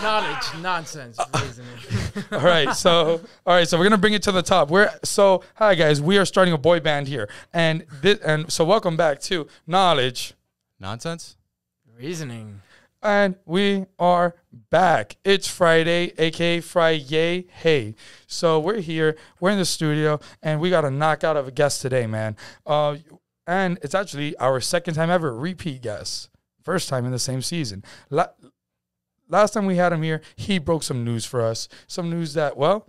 Knowledge, nonsense, reasoning. all right, so all right, so we're gonna bring it to the top. We're so hi guys, we are starting a boy band here, and this, and so welcome back to Knowledge, Nonsense. reasoning. and we are back. It's Friday, aka Friday. Hey, so we're here, we're in the studio, and we got a knockout of a guest today, man. Uh, and it's actually our second time ever repeat guest, first time in the same season. La- last time we had him here, he broke some news for us. Some news that, well,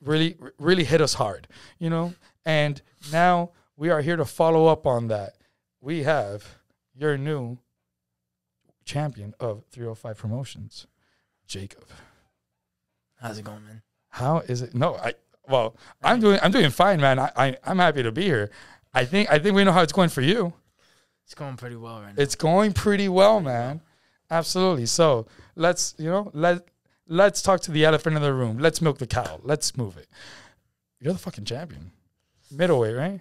really, really hit us hard, you know? And now we are here to follow up on that. We have your new champion of 305 Promotions, Jacob. How's it going, man? How is it? No, I, well, I'm doing, I'm doing fine, man. I, I, I'm happy to be here. I think, I think we know how it's going for you. It's going pretty well right now. It's going pretty well, man. Absolutely. So let's, you know, let let's talk to the elephant in the room. Let's milk the cow. Let's move it. You're the fucking champion. Middleweight, right?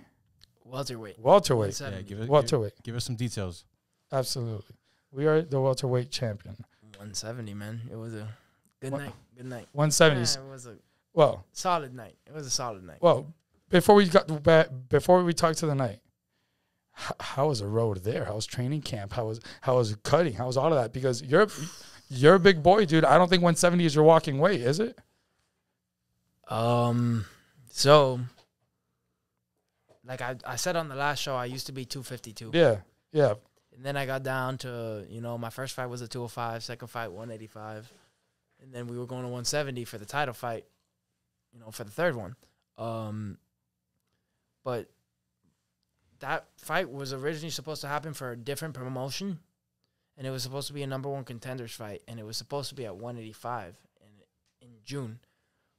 Welterweight. Welterweight. Yeah, 170. give it. Give, Welterweight. give us some details. Absolutely. We are the welterweight champion. 170, man. It was a good What- night. Good night. 170. Yeah, it was a Well, solid night. It was a solid night. well, before we got back, before we talked to the night, h- how was the road there? How was training camp? How was how was cutting? How was all of that? Because you're you're a big boy, dude. I don't think 170 is your walking weight, is it? Um, so like I, I said on the last show, I used to be 252. Yeah, yeah. And then I got down to, you know, my first fight was a 205, second fight 185. And then we were going to 170 for the title fight, you know, for the third one. Um but that fight was originally supposed to happen for a different promotion and it was supposed to be a number 1 contenders fight and it was supposed to be at 185 in in June.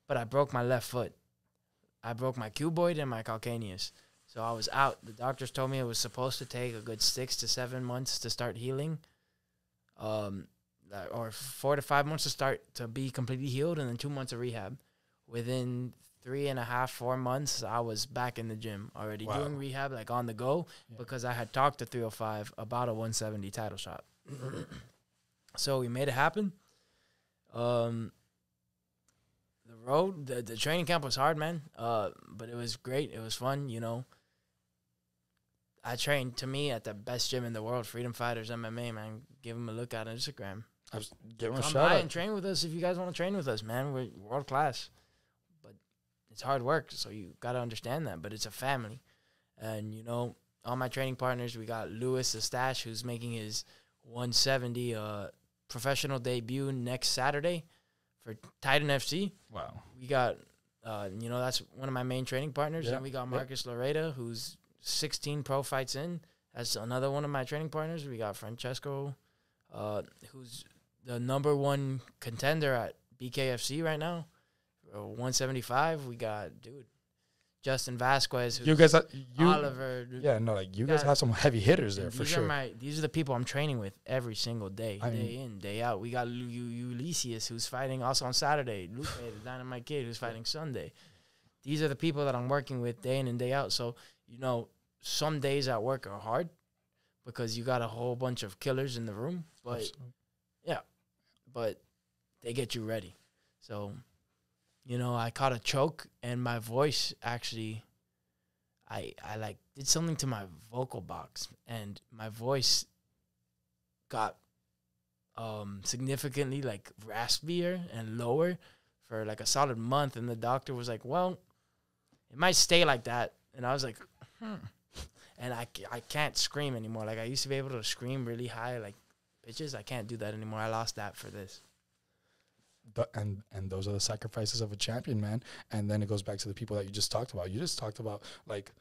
But I broke my left foot. I broke my cuboid and my calcaneus. So I was out. The doctors told me it was supposed to take a good six to seven months to start healing, um, or four to five months to start to be completely healed, and then two months of rehab. Within three and a half, four months, I was back in the gym already Wow. doing rehab, like on the go, Yeah. because I had talked to 305 about a 170 title shot. So we made it happen. Um, the road, the, the training camp was hard, man. Uh, but it was great. It was fun, you know. I trained to me at the best gym in the world, Freedom Fighters MMA, man. Give them a look at Instagram. I was a Come shout by out. and train with us if you guys want to train with us, man. We're world class. But it's hard work, so you got to understand that. But it's a family. And, you know, all my training partners, we got Lewis the Stash, who's making his 170 uh, professional debut next Saturday for Titan FC. Wow. We got, uh, you know, that's one of my main training partners. Yeah, And we got yep. Marcus Loretta, who's 16 pro fights in. That's another one of my training partners. We got Francesco, uh, who's the number one contender at BKFC right now, uh, 175. We got, dude, Justin Vasquez, who's You guys, are- you Oliver. yeah, no, like you guys Yeah. have some heavy hitters there for these sure. Are my, these are the people I'm training with every single day, I day mean- in, day out. We got U- Ulysses, who's fighting also on Saturday. Lupe, the Dynamite Kid, who's fighting Sunday. These are the people that I'm working with day in and day out. So, you know, some days at work are hard because you got a whole bunch of killers in the room, but Absolutely. but they get you ready. So, you know, I caught a choke and my voice actually I I like did something to my vocal box and my voice got um significantly like raspier and lower for like a solid month and the doctor was like, "Well, it might stay like that." And I was like, "Hmm." And I, I can't scream anymore. Like I used to be able to scream really high like bitches. I can't do that anymore. I lost that for this. Th- and and those are the sacrifices of a champion, man. And then it goes back to the people that you just talked about. You just talked about like,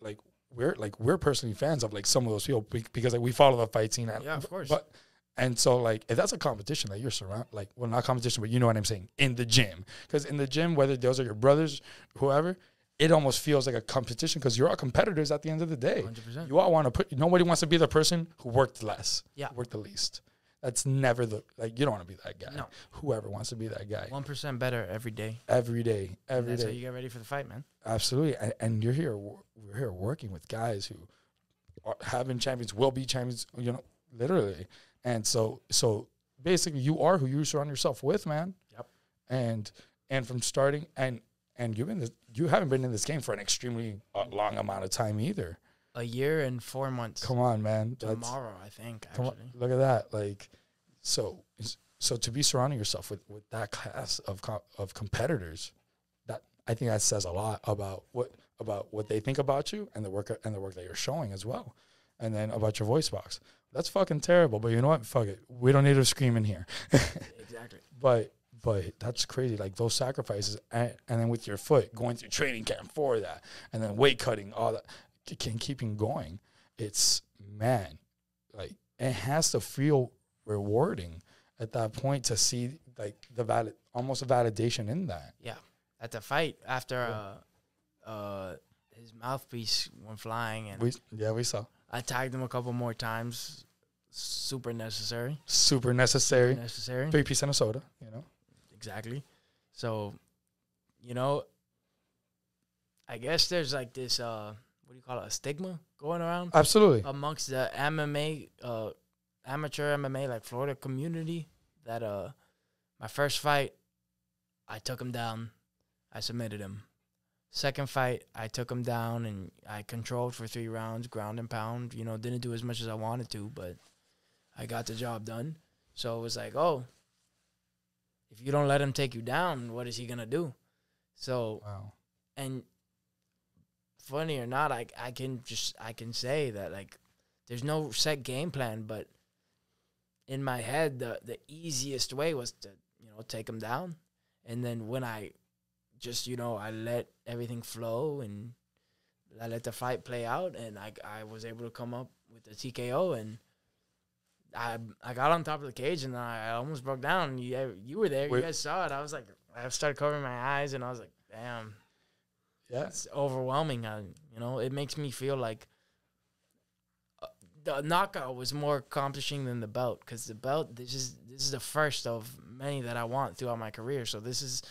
like we're like we're personally fans of like some of those people because like we follow the fight scene. And, Yeah, of course. But and so like if that's a competition that you're surround like well not competition but you know what I'm saying in the gym because in the gym whether those are your brothers whoever it almost feels like a competition because you're all competitors at the end of the day. 100%. You all want to put. Nobody wants to be the person who worked less. Yeah. Worked the least. That's never the like. You don't want to be that guy. No. Whoever wants to be that guy. One percent better every day. Every day. Every That's day. how you get ready for the fight, man. Absolutely. And, and you're here. We're here working with guys who are, have been champions, will be champions. You know, literally. And so, so basically you are who you surround yourself with, man. Yep. And and from starting and and you've been this, you haven't been in this game for an extremely uh, long amount of time either. A year and four months. Come on, man. That's, Tomorrow, I think. come on, look at that. Like, so so to be surrounding yourself with with that class of co- of competitors, that I think that says a lot about what about what they think about you and the work and the work that you're showing as well, and then about your voice box. That's fucking terrible. But you know what? Fuck it. We don't need to scream in here. exactly. But but that's crazy. Like those sacrifices, and, and then with your foot going through training camp for that, and then weight cutting, all that, can keeping going. It's man, like it has to feel rewarding at that point to see like the valid, almost a validation in that. Yeah, at the fight after Yeah. uh, uh, his mouthpiece went flying, and We yeah we saw I tagged him a couple more times. Super necessary. super necessary. Necessary. Three percent of soda, you know. Exactly. So, you know, I guess there's like this uh what do you call it? A stigma going around Absolutely. amongst the MMA uh amateur MMA like Florida community that uh my first fight I took him down. I submitted him. Second fight, I took him down and I controlled for three rounds, ground and pound. You know, didn't do as much as I wanted to, but I got the job done. So it was like, oh, if you don't let him take you down, what is he gonna do? So Wow. and funny or not, I I can just I can say that like there's no set game plan, but in my head the the easiest way was to you know take him down, and then when I just you know I let everything flow and I let the fight play out, and I I was able to come up with the TKO and. I I got on top of the cage and I, I almost broke down. You you were there. Wait. You guys saw it. I was like, I started covering my eyes and I was like, damn, Yeah. it's overwhelming. I, you know, it makes me feel like uh, the knockout was more accomplishing than the belt because the belt this is this is the first of many that I want throughout my career. So this is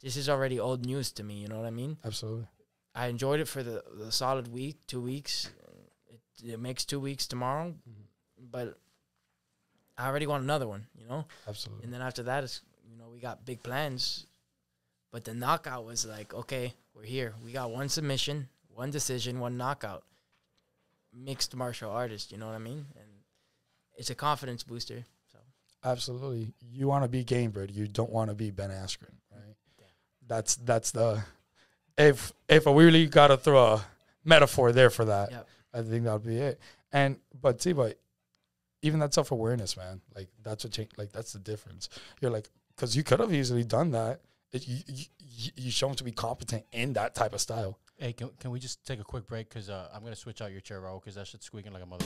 this is already old news to me. You know what I mean? Absolutely. I enjoyed it for the the solid week, two weeks. It, it makes two weeks tomorrow, but I already want another one. You know. Absolutely. And then after that, it's you know we got big plans, but the knockout was like, okay, we're here. We got one submission, one decision, one knockout. Mixed martial artist, you know what I mean? And it's a confidence booster. So Absolutely. You want to be Gamebred. You don't want to be Ben Askren, right? That's that's the if if I really got to throw a metaphor there for that, Yep. I think that would be it. And but see, but even that self awareness, man, like that's what change. Like that's the difference. You're like, because you could have easily done that. It, you, you you- you shown to be competent in that type of style. Hey, can, can we just take a quick break? Because uh, I'm going to switch out your chair, Raul, because that shit's squeaking like a mother.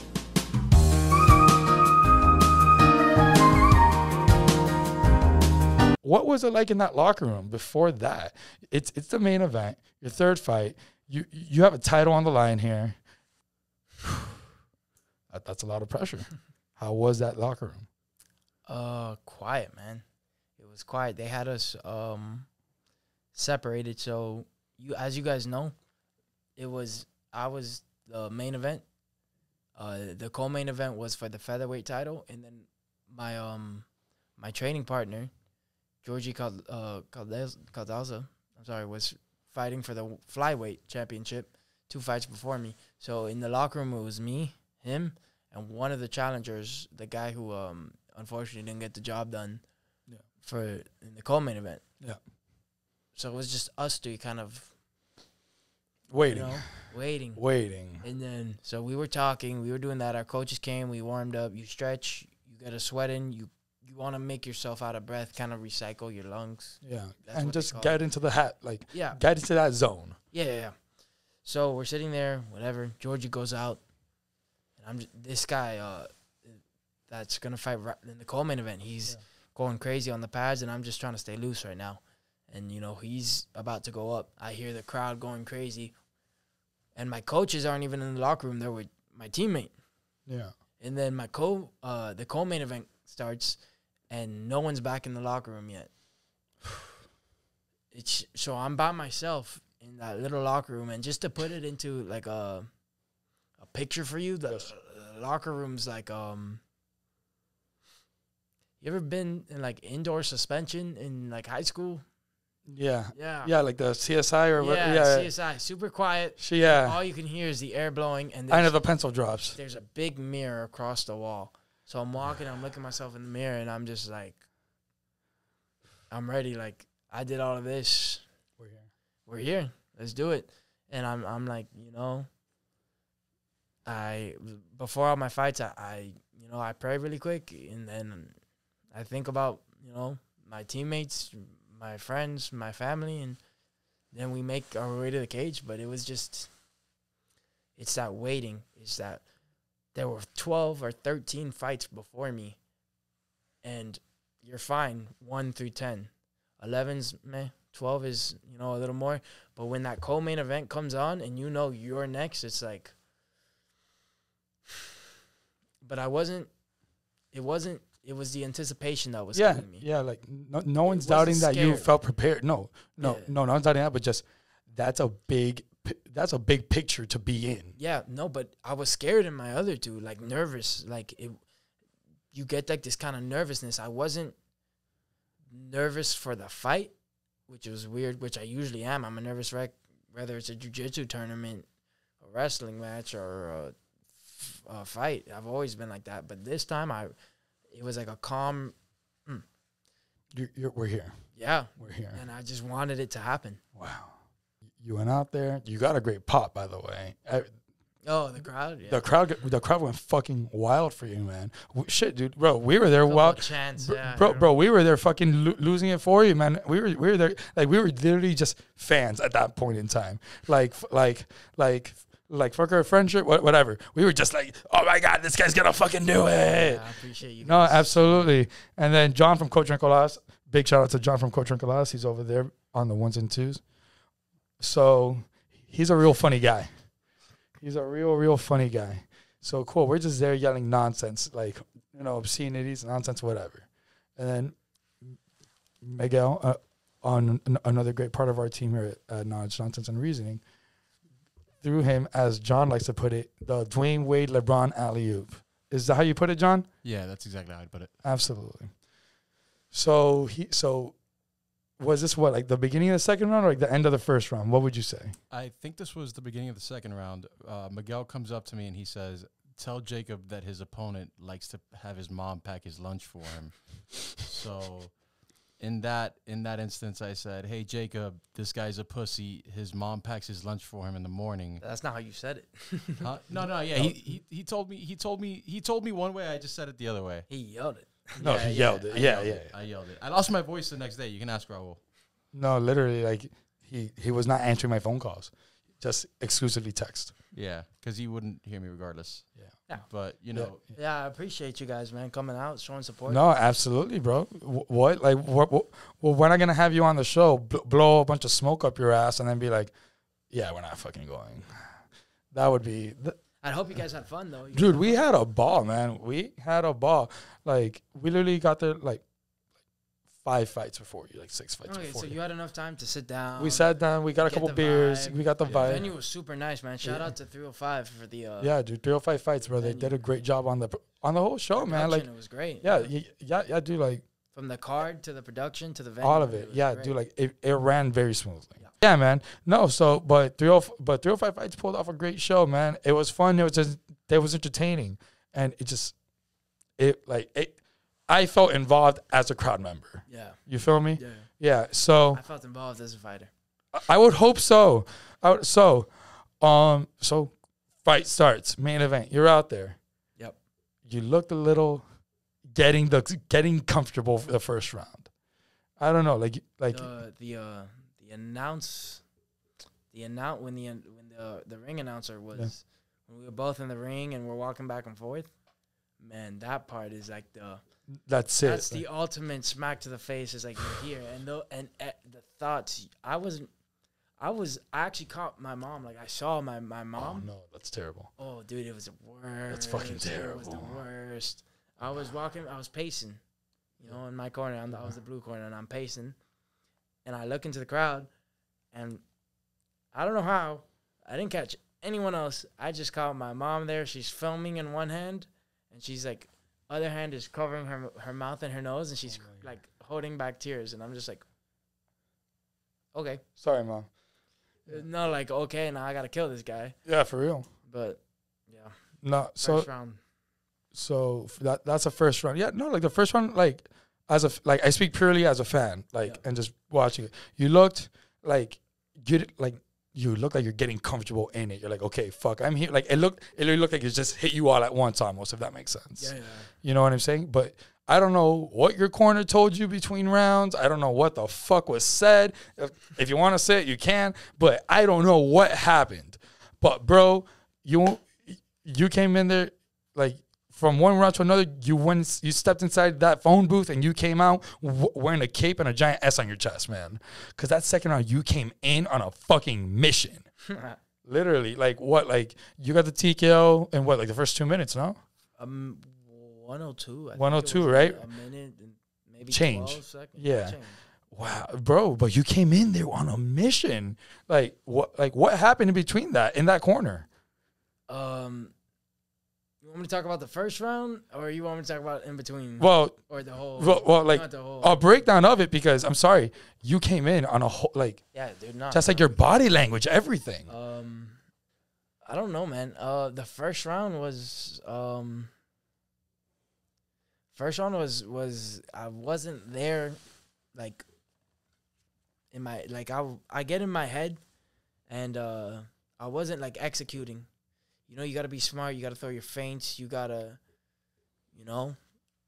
What was it like in that locker room before that? It's it's the main event, your third fight. You you have a title on the line here. that, that's a lot of pressure. How was that locker room? uh quiet, man. Was quiet. They had us um separated so you as you guys know, it was I was the main event. Uh the co-main event was for the featherweight title and then my um my training partner Georgie Cal- uh, Caldez- Caldaza, I'm sorry, was fighting for the flyweight championship two fights before me. So in the locker room, it was me, him, and one of the challengers, the guy who um unfortunately didn't get the job done. For in the co-main event. Yeah. So it was just us three, kind of Waiting, you know, waiting. waiting. And then so we were talking, we were doing that. Our coaches came, we warmed up. You stretch, you get a sweat in, you you want to make yourself out of breath, kind of recycle your lungs. Yeah, That's and just get into the hat, like Yeah. get into that zone. Yeah, yeah, yeah. So we're sitting there, whatever. Georgia goes out, and I'm just, this guy uh, that's gonna fight right in the co-main event. He's Yeah. Going crazy on the pads, and I'm just trying to stay loose right now. And you know he's about to go up. I hear the crowd going crazy, and my coaches aren't even in the locker room. They're with my teammate. Yeah, And then my co uh, the co-main event starts, and no one's back in the locker room yet. It's so I'm by myself in that little locker room, and just to put it into like a a picture for you, the, Yes. the locker room's like um. You ever been in like indoor suspension in like high school? Yeah. Yeah. Yeah, like the CSI or? Yeah, Yeah. CSI, super quiet. She, yeah. All you can hear is the air blowing, and I know the pencil drops. there's a big mirror across the wall. So I'm walking, I'm looking myself in the mirror, and I'm just like, I'm ready. Like I did all of this. We're here. We're here. Let's do it. And I'm, I'm like, you know, I before all my fights, I, I, you know, I pray really quick, and then I think about, you know, my teammates, my friends, my family, and then we make our way to the cage. But it was just, it's that waiting. It's that there were 12 or 13 fights before me, and you're fine, 1 through 10. 11's meh, 12 is, you know, a little more. But when that co main event comes on and you know you're next, it's like, but I wasn't, it wasn't, it was the anticipation that was Yeah, me. yeah. Like no, no one's doubting that you felt prepared. No, no, Yeah. no, no one's doubting that. But just that's a big, that's a big picture to be in. Yeah, no, but I was scared in my other two, like nervous. Like it, you get like this kind of nervousness. I wasn't nervous for the fight, which was weird. Which I usually am. I'm a nervous wreck, whether it's a jujitsu tournament, a wrestling match, or a fight. I've always been like that. But this time, I, it was like a calm. You're, you're, we're here. Yeah, We're here. and I just wanted it to happen. Wow. You went out there. You got a great pop, by the way. Uh, Oh, the crowd. Yeah. The crowd, the crowd went fucking wild for you, man. Shit, dude, bro, we were there. Wow, chants, bro, yeah, bro, bro, we were there, fucking lo- losing it for you, man. We were, we were there, like we were literally just fans at that point in time, like, like, like, like fuck our friendship, wha- whatever. We were just like, oh my god, this guy's gonna fucking do it. Yeah, I appreciate you. No, guys. absolutely. And then John from Coach Nicolas, big shout out to John from Coach Nicolas. He's over there on the ones and twos. So he's a real funny guy. He's a real, real funny guy. So cool. We're just there yelling nonsense, like, you know, obscenities, nonsense, whatever. And then Miguel, uh, on an- another great part of our team here at uh, Knowledge, Nonsense, and Reasoning, threw him, as John likes to put it, the Dwyane Wade LeBron alley oop. Is that how you put it, John? Yeah, that's exactly how I'd put it. Absolutely. So he so was this what like the beginning of the second round or like the end of the first round? What would you say? I think this was the beginning of the second round. Uh, Miguel comes up to me and he says, "Tell Jacob that his opponent likes to have his mom pack his lunch for him." so, in that in that instance, I said, "Hey Jacob, this guy's a pussy. His mom packs his lunch for him in the morning." That's not how you said it. Huh? No, no, yeah. He, he he told me he told me he told me one way. I just said it the other way. He yelled it. No, Yeah, he yeah, yelled it. I Yeah, yelled yeah, it. I yelled it. I lost my voice the next day. You can ask Raul. No, literally like he he was not answering my phone calls. Just exclusively text. Yeah, because he wouldn't hear me regardless. Yeah. Yeah. But you know, Yeah, I appreciate you guys, man, coming out, showing support. No, absolutely, bro. Wh- What like what, what well when am I gonna have you on the show? Bl- blow a bunch of smoke up your ass and then be like, yeah, we're not fucking going. That would be th- I hope you guys had fun though. You Dude, guys we had had a ball, man. We had a ball. Like we literally got there like five fights before you, like six fights. Okay, before so you. you had enough time to sit down. we sat down. We got a couple beers. vibe. We got the Yeah. The vibe. venue was super nice, man. Shout Yeah. out to 305 for the uh, Yeah, dude. Three hundred five fights, bro. They did a great job on the on the whole show, man. Like, it was great. yeah, yeah, yeah, yeah, dude. Like from the card to the production to the venue. all of it. was Yeah, great. dude. Like it, it ran very smoothly. Yeah. Yeah, man. No, so but three hundred but three hundred five fights pulled off a great show, man. It was fun. It was just it was entertaining, and it just it like it. I felt involved as a crowd member. Yeah, You feel me? yeah. Yeah. So I felt involved as a fighter. I would hope so. I would, so, um, so fight starts, main event. You're out there. Yep. You looked a little getting the getting comfortable for the first round. I don't know, like like the the uh, the announce the announce when the when the the ring announcer was when we were both in the ring and we're walking back and forth. Man, that part is like the that's it. that's the ultimate smack to the face. Is like you're here and the and uh, the thoughts. I wasn't. I was. I actually caught my mom. Like I saw my my mom. oh mom. no, that's terrible. Oh, dude, it was the worst. That's fucking terrible. It was the worst. I was walking. I was pacing, you know, in my corner. I'm the, I was the blue corner, and I'm pacing, and I look into the crowd, and I don't know how I didn't catch anyone else. I just caught my mom there. She's filming in one hand, and she's like other hand is covering her her mouth and her nose, and she's Oh my like holding back tears, and I'm just like, okay, Sorry, mom. Uh, yeah. no, like okay, now I gotta kill this guy, Yeah, for real. but yeah, No, so first round. so that that's a first round. Yeah, no, like the first round, like as a like I speak purely as a fan, like Yeah. and just watching it. You looked like you like you look like you're getting comfortable in it. You're like, okay, fuck, I'm here. Like it looked, it looked like it just hit you all at once, almost. If that makes sense. Yeah, yeah. You know what I'm saying? But I don't know what your corner told you between rounds. I don't know what the fuck was said. If, if you want to say it, you can. But I don't know what happened. But bro, you you came in there like from one round to another. You went, you stepped inside that phone booth and you came out w- wearing a cape and a giant S on your chest, man. Because that second round, you came in on a fucking mission. Literally, like what? Like you got the TKO in what? Like the first two minutes? No. um, 102. I think it 102, was right? A minute and maybe Change. seconds. Yeah. change. Wow, bro, but you came in there on a mission. Like what? Like what happened in between that in that corner? Um, want me to talk about the first round, or you want me to talk about in between, Well, or the whole? well, well like the whole. a breakdown of it because I'm sorry, you came in on a whole like yeah, dude, not just like your body language, everything. Um, I don't know, man. Uh, the first round was um. First round was was I wasn't there, like. In my like I I get in my head, and uh I wasn't like executing. You know, you got to be smart. You got to throw your feints. You gotta, you know,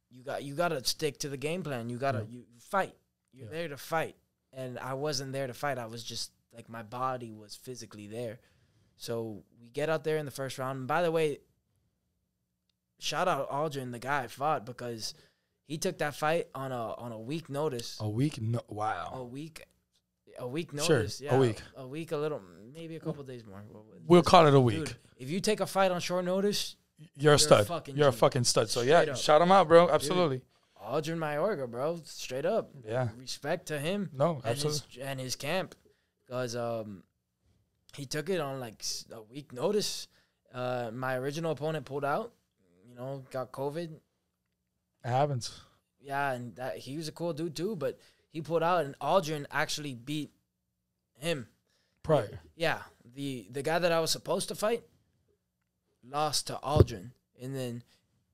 you got you got to stick to the game plan. You gotta Yeah. you fight. You're Yeah. there to fight, and I wasn't there to fight. I was just like my body was physically there. So we get out there in the first round. And by the way, shout out Aldrin, the guy I fought, because he took that fight on a on a week notice. A week? No, A week, a week Sure, notice. a yeah, week. a week, a little, maybe a couple days more. We'll call it a week. Dude, if you take a fight on short notice, you're a a stud. fucking You're a fucking stud. So Straight yeah, up. shout him out, bro. Absolutely. Aldrin Mayorga, bro, straight up, Yeah. respect to him. No, and absolutely. his and his camp, because um, he took it on like a week notice. Uh, my original opponent pulled out. You know, got COVID. It happens. Yeah, and that he was a cool dude too, but he pulled out, and Aldrin actually beat him. Prior. Yeah, the the guy that I was supposed to fight lost to Aldrin, and then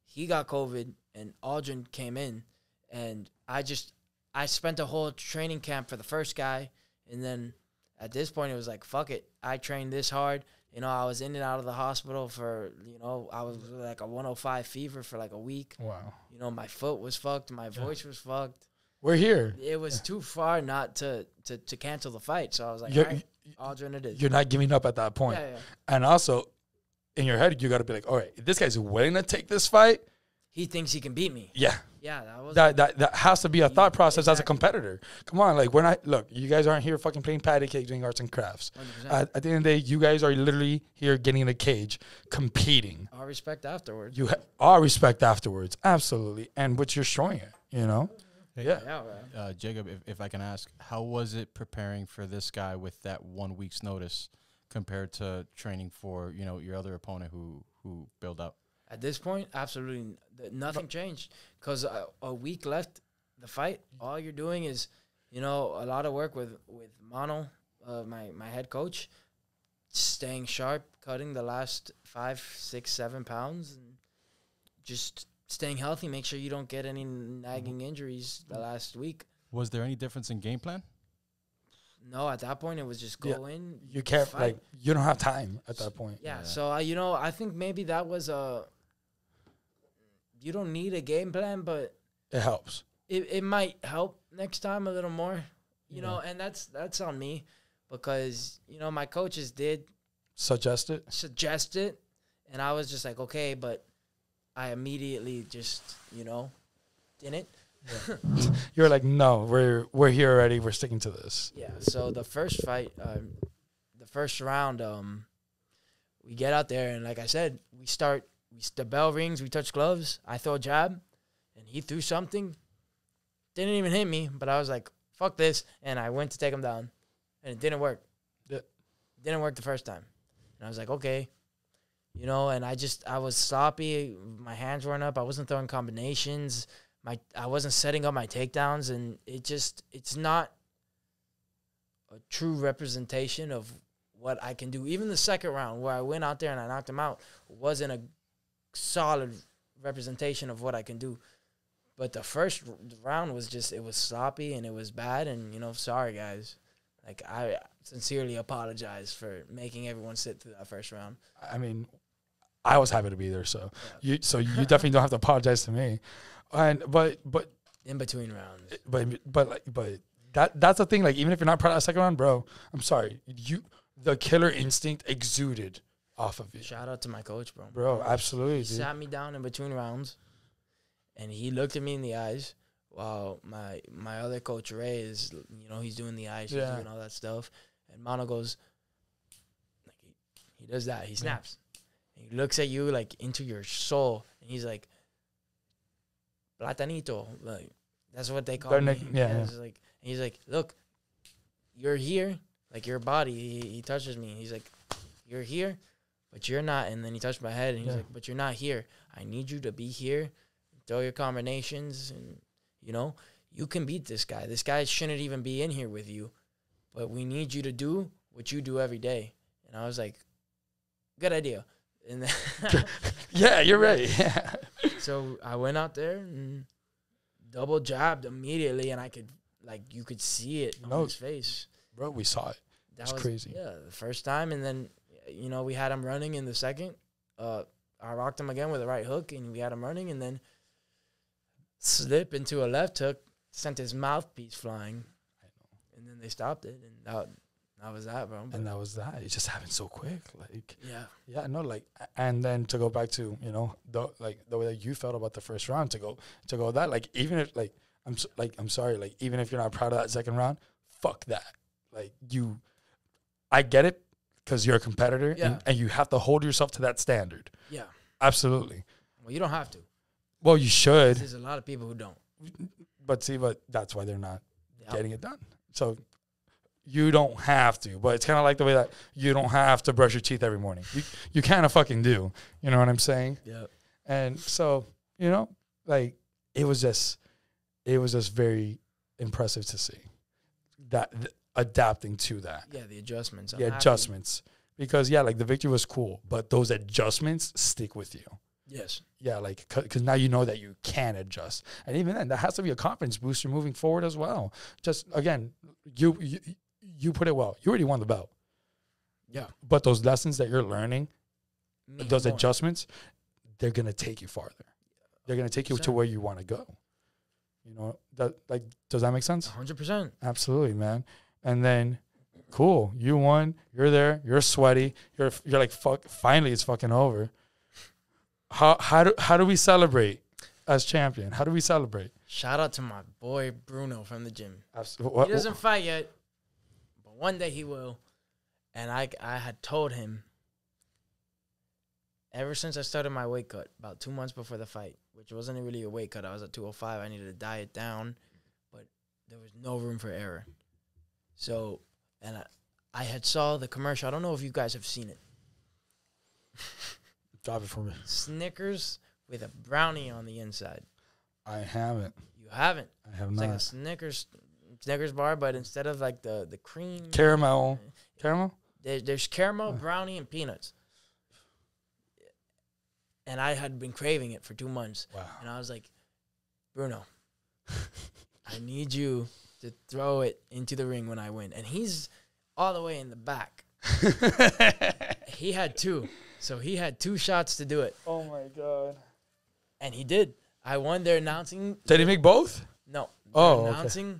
he got COVID, and Aldrin came in, and I just I spent a whole training camp for the first guy, and then at this point it was like fuck it, I trained this hard. You know, I was in and out of the hospital for you know I was like a 105 fever for like a week. Wow. You know, my foot was fucked, my voice was fucked. We're here. It was too far not to, to to cancel the fight, so I was like, right, Aldrin, it is. you're not giving up at that point. Yeah, yeah. And also, in your head, you got to be like, all right, this guy's willing to take this fight, He thinks he can beat me. yeah, Yeah, that was that that that has to be a thought process as a competitor. Come on, like we're not. Look, you guys aren't here fucking playing patty cake doing arts and crafts. 100%. At, the end of the day, you guys are literally here getting in the cage, competing. I'll respect afterwards. You ha- are respect afterwards, absolutely, and which you're showing it. You know, Hey, yeah. Yeah. Uh, Jacob, if, if I can ask, how was it preparing for this guy with that one week's notice compared to training for you know your other opponent who who built up? At this point, absolutely nothing changed because a, a week left the fight. All you're doing is, you know, a lot of work with with Mono, uh, my my head coach, staying sharp, cutting the last five, six, seven pounds, and just staying healthy. Make sure you don't get any nagging injuries the last week. Was there any difference in game plan? No, at that point it was just Yeah. go in. you can't fight. like you don't have time at that point. Yeah. Yeah. So uh, you know, I think maybe that was a. You don't need a game plan, but It helps. it, it might help next time a little more. You know, and that's that's on me because you know my coaches did Suggest it. suggest it, and I was just like, okay, but I immediately just you know didn't. You're like, no, we're we're here already. We're sticking to this. Yeah. So the first fight, um, the first round, um, we get out there and like I said, we start. We the bell rings. We touch gloves. I throw a jab, and he threw something. Didn't even hit me, but I was like, "Fuck this!" And I went to take him down, and it didn't work. Yeah. Didn't work the first time, and I was like, "Okay." You know, and I just I was sloppy. My hands weren't up. I wasn't throwing combinations. My I wasn't setting up my takedowns, and it just it's not a true representation of what I can do. Even the second round where I went out there and I knocked him out wasn't a solid representation of what I can do. But the first round was just it was sloppy and it was bad and you know sorry guys. Like I sincerely apologize for making everyone sit through that first round. I mean, I was happy to be there, so you so you definitely don't have to apologize to me. And but but In between rounds. Eh, but but like but that that's the thing. Like even if you're not proud of that second round, bro, I'm sorry. You the killer instinct exuded off of you, Shout out to my coach, bro. bro. Absolutely, He dude. sat me down in between rounds, and he looked at me in the eyes. While my my other coach Ray is, you know, he's doing the eyes, he's doing all that stuff, and Mono goes, like he, he does that, he snaps, he looks at you like into your soul, and he's like, platanito, like that's what they call Their me. yeah, yeah. it's like and he's like, look, you're here, like your body. He, he touches me. He's like, you're here, but you're not. And then he touched my head, and he's Yeah. like, but you're not here. I need you to be here, throw your combinations, and you know you can beat this guy. This guy shouldn't even be in here with you, but we need you to do what you do every day. And I was like, good idea. And then Yeah, you're right. Yeah. so I went out there and double jabbed immediately, and I could like you could see it on No. his face. bro, we saw it. That was crazy. Yeah, the first time, and then you know we had him running in the second. Uh, I rocked him again with a right hook, and we had him running, and then slip into a left hook, sent his mouthpiece flying, and then they stopped it, and that that was that, bro. And that was that. It just happened so quick. Like yeah, Yeah, no, like, and then to go back to you know the like the way that you felt about the first round to go to go that like even if like I'm s- like I'm sorry like even if you're not proud of that second round, fuck that. Like you, I get it because you're a competitor Yeah. and, and you have to hold yourself to that standard. yeah. Absolutely. Well, you don't have to. Well, you should, There's a lot of people who don't. but see, but that's why they're not Yeah. getting it done. So you don't have to, but it's kind of like the way that you don't have to brush your teeth every morning. You you kind of fucking do. You know what I'm saying? Yeah. And so, you know, like it was just, it was just very impressive to see that th- adapting to that. Yeah, the adjustments. I'm yeah, happy. adjustments. Because yeah, like the victory was cool, but those adjustments stick with you. Yes. Yeah, like because now you know that you can adjust, and even then, that has to be a confidence booster moving forward as well. Just again, you you, you put it well. You already won the belt, Yeah. but those lessons that you're learning, Me those more. adjustments, they're gonna take you farther. They're gonna take you to 100%. where you want to go. You know that like does that make sense? hundred percent. Absolutely, man. And then, cool, you won. You're there. You're sweaty. You're you're like fuck. Finally, it's fucking over. How how do how do we celebrate as champion? How do we celebrate? Shout out to my boy Bruno from the gym. Abs- He doesn't fight yet, one day he will. And I I had told him ever since I started my weight cut about two months before the fight, which wasn't really a weight cut. I was at 205. I needed to diet down, but there was no room for error. So, and I, I had saw the commercial. I don't know if you guys have seen it. Drop it for me. Snickers with a brownie on the inside. I haven't. You haven't. I have It's like a. Snickers Snickers bar, but instead of like the the cream, Caramel. Caramel. There, there's caramel, brownie, and peanuts. And I had been craving it for two months. Wow. And I was like, Bruno, I need you to throw it into the ring when I win. And he's all the way in the back. He had two. So he had two shots to do it. oh my god. And he did. I won. They're announcing. Did he make both? No. Oh, they're okay.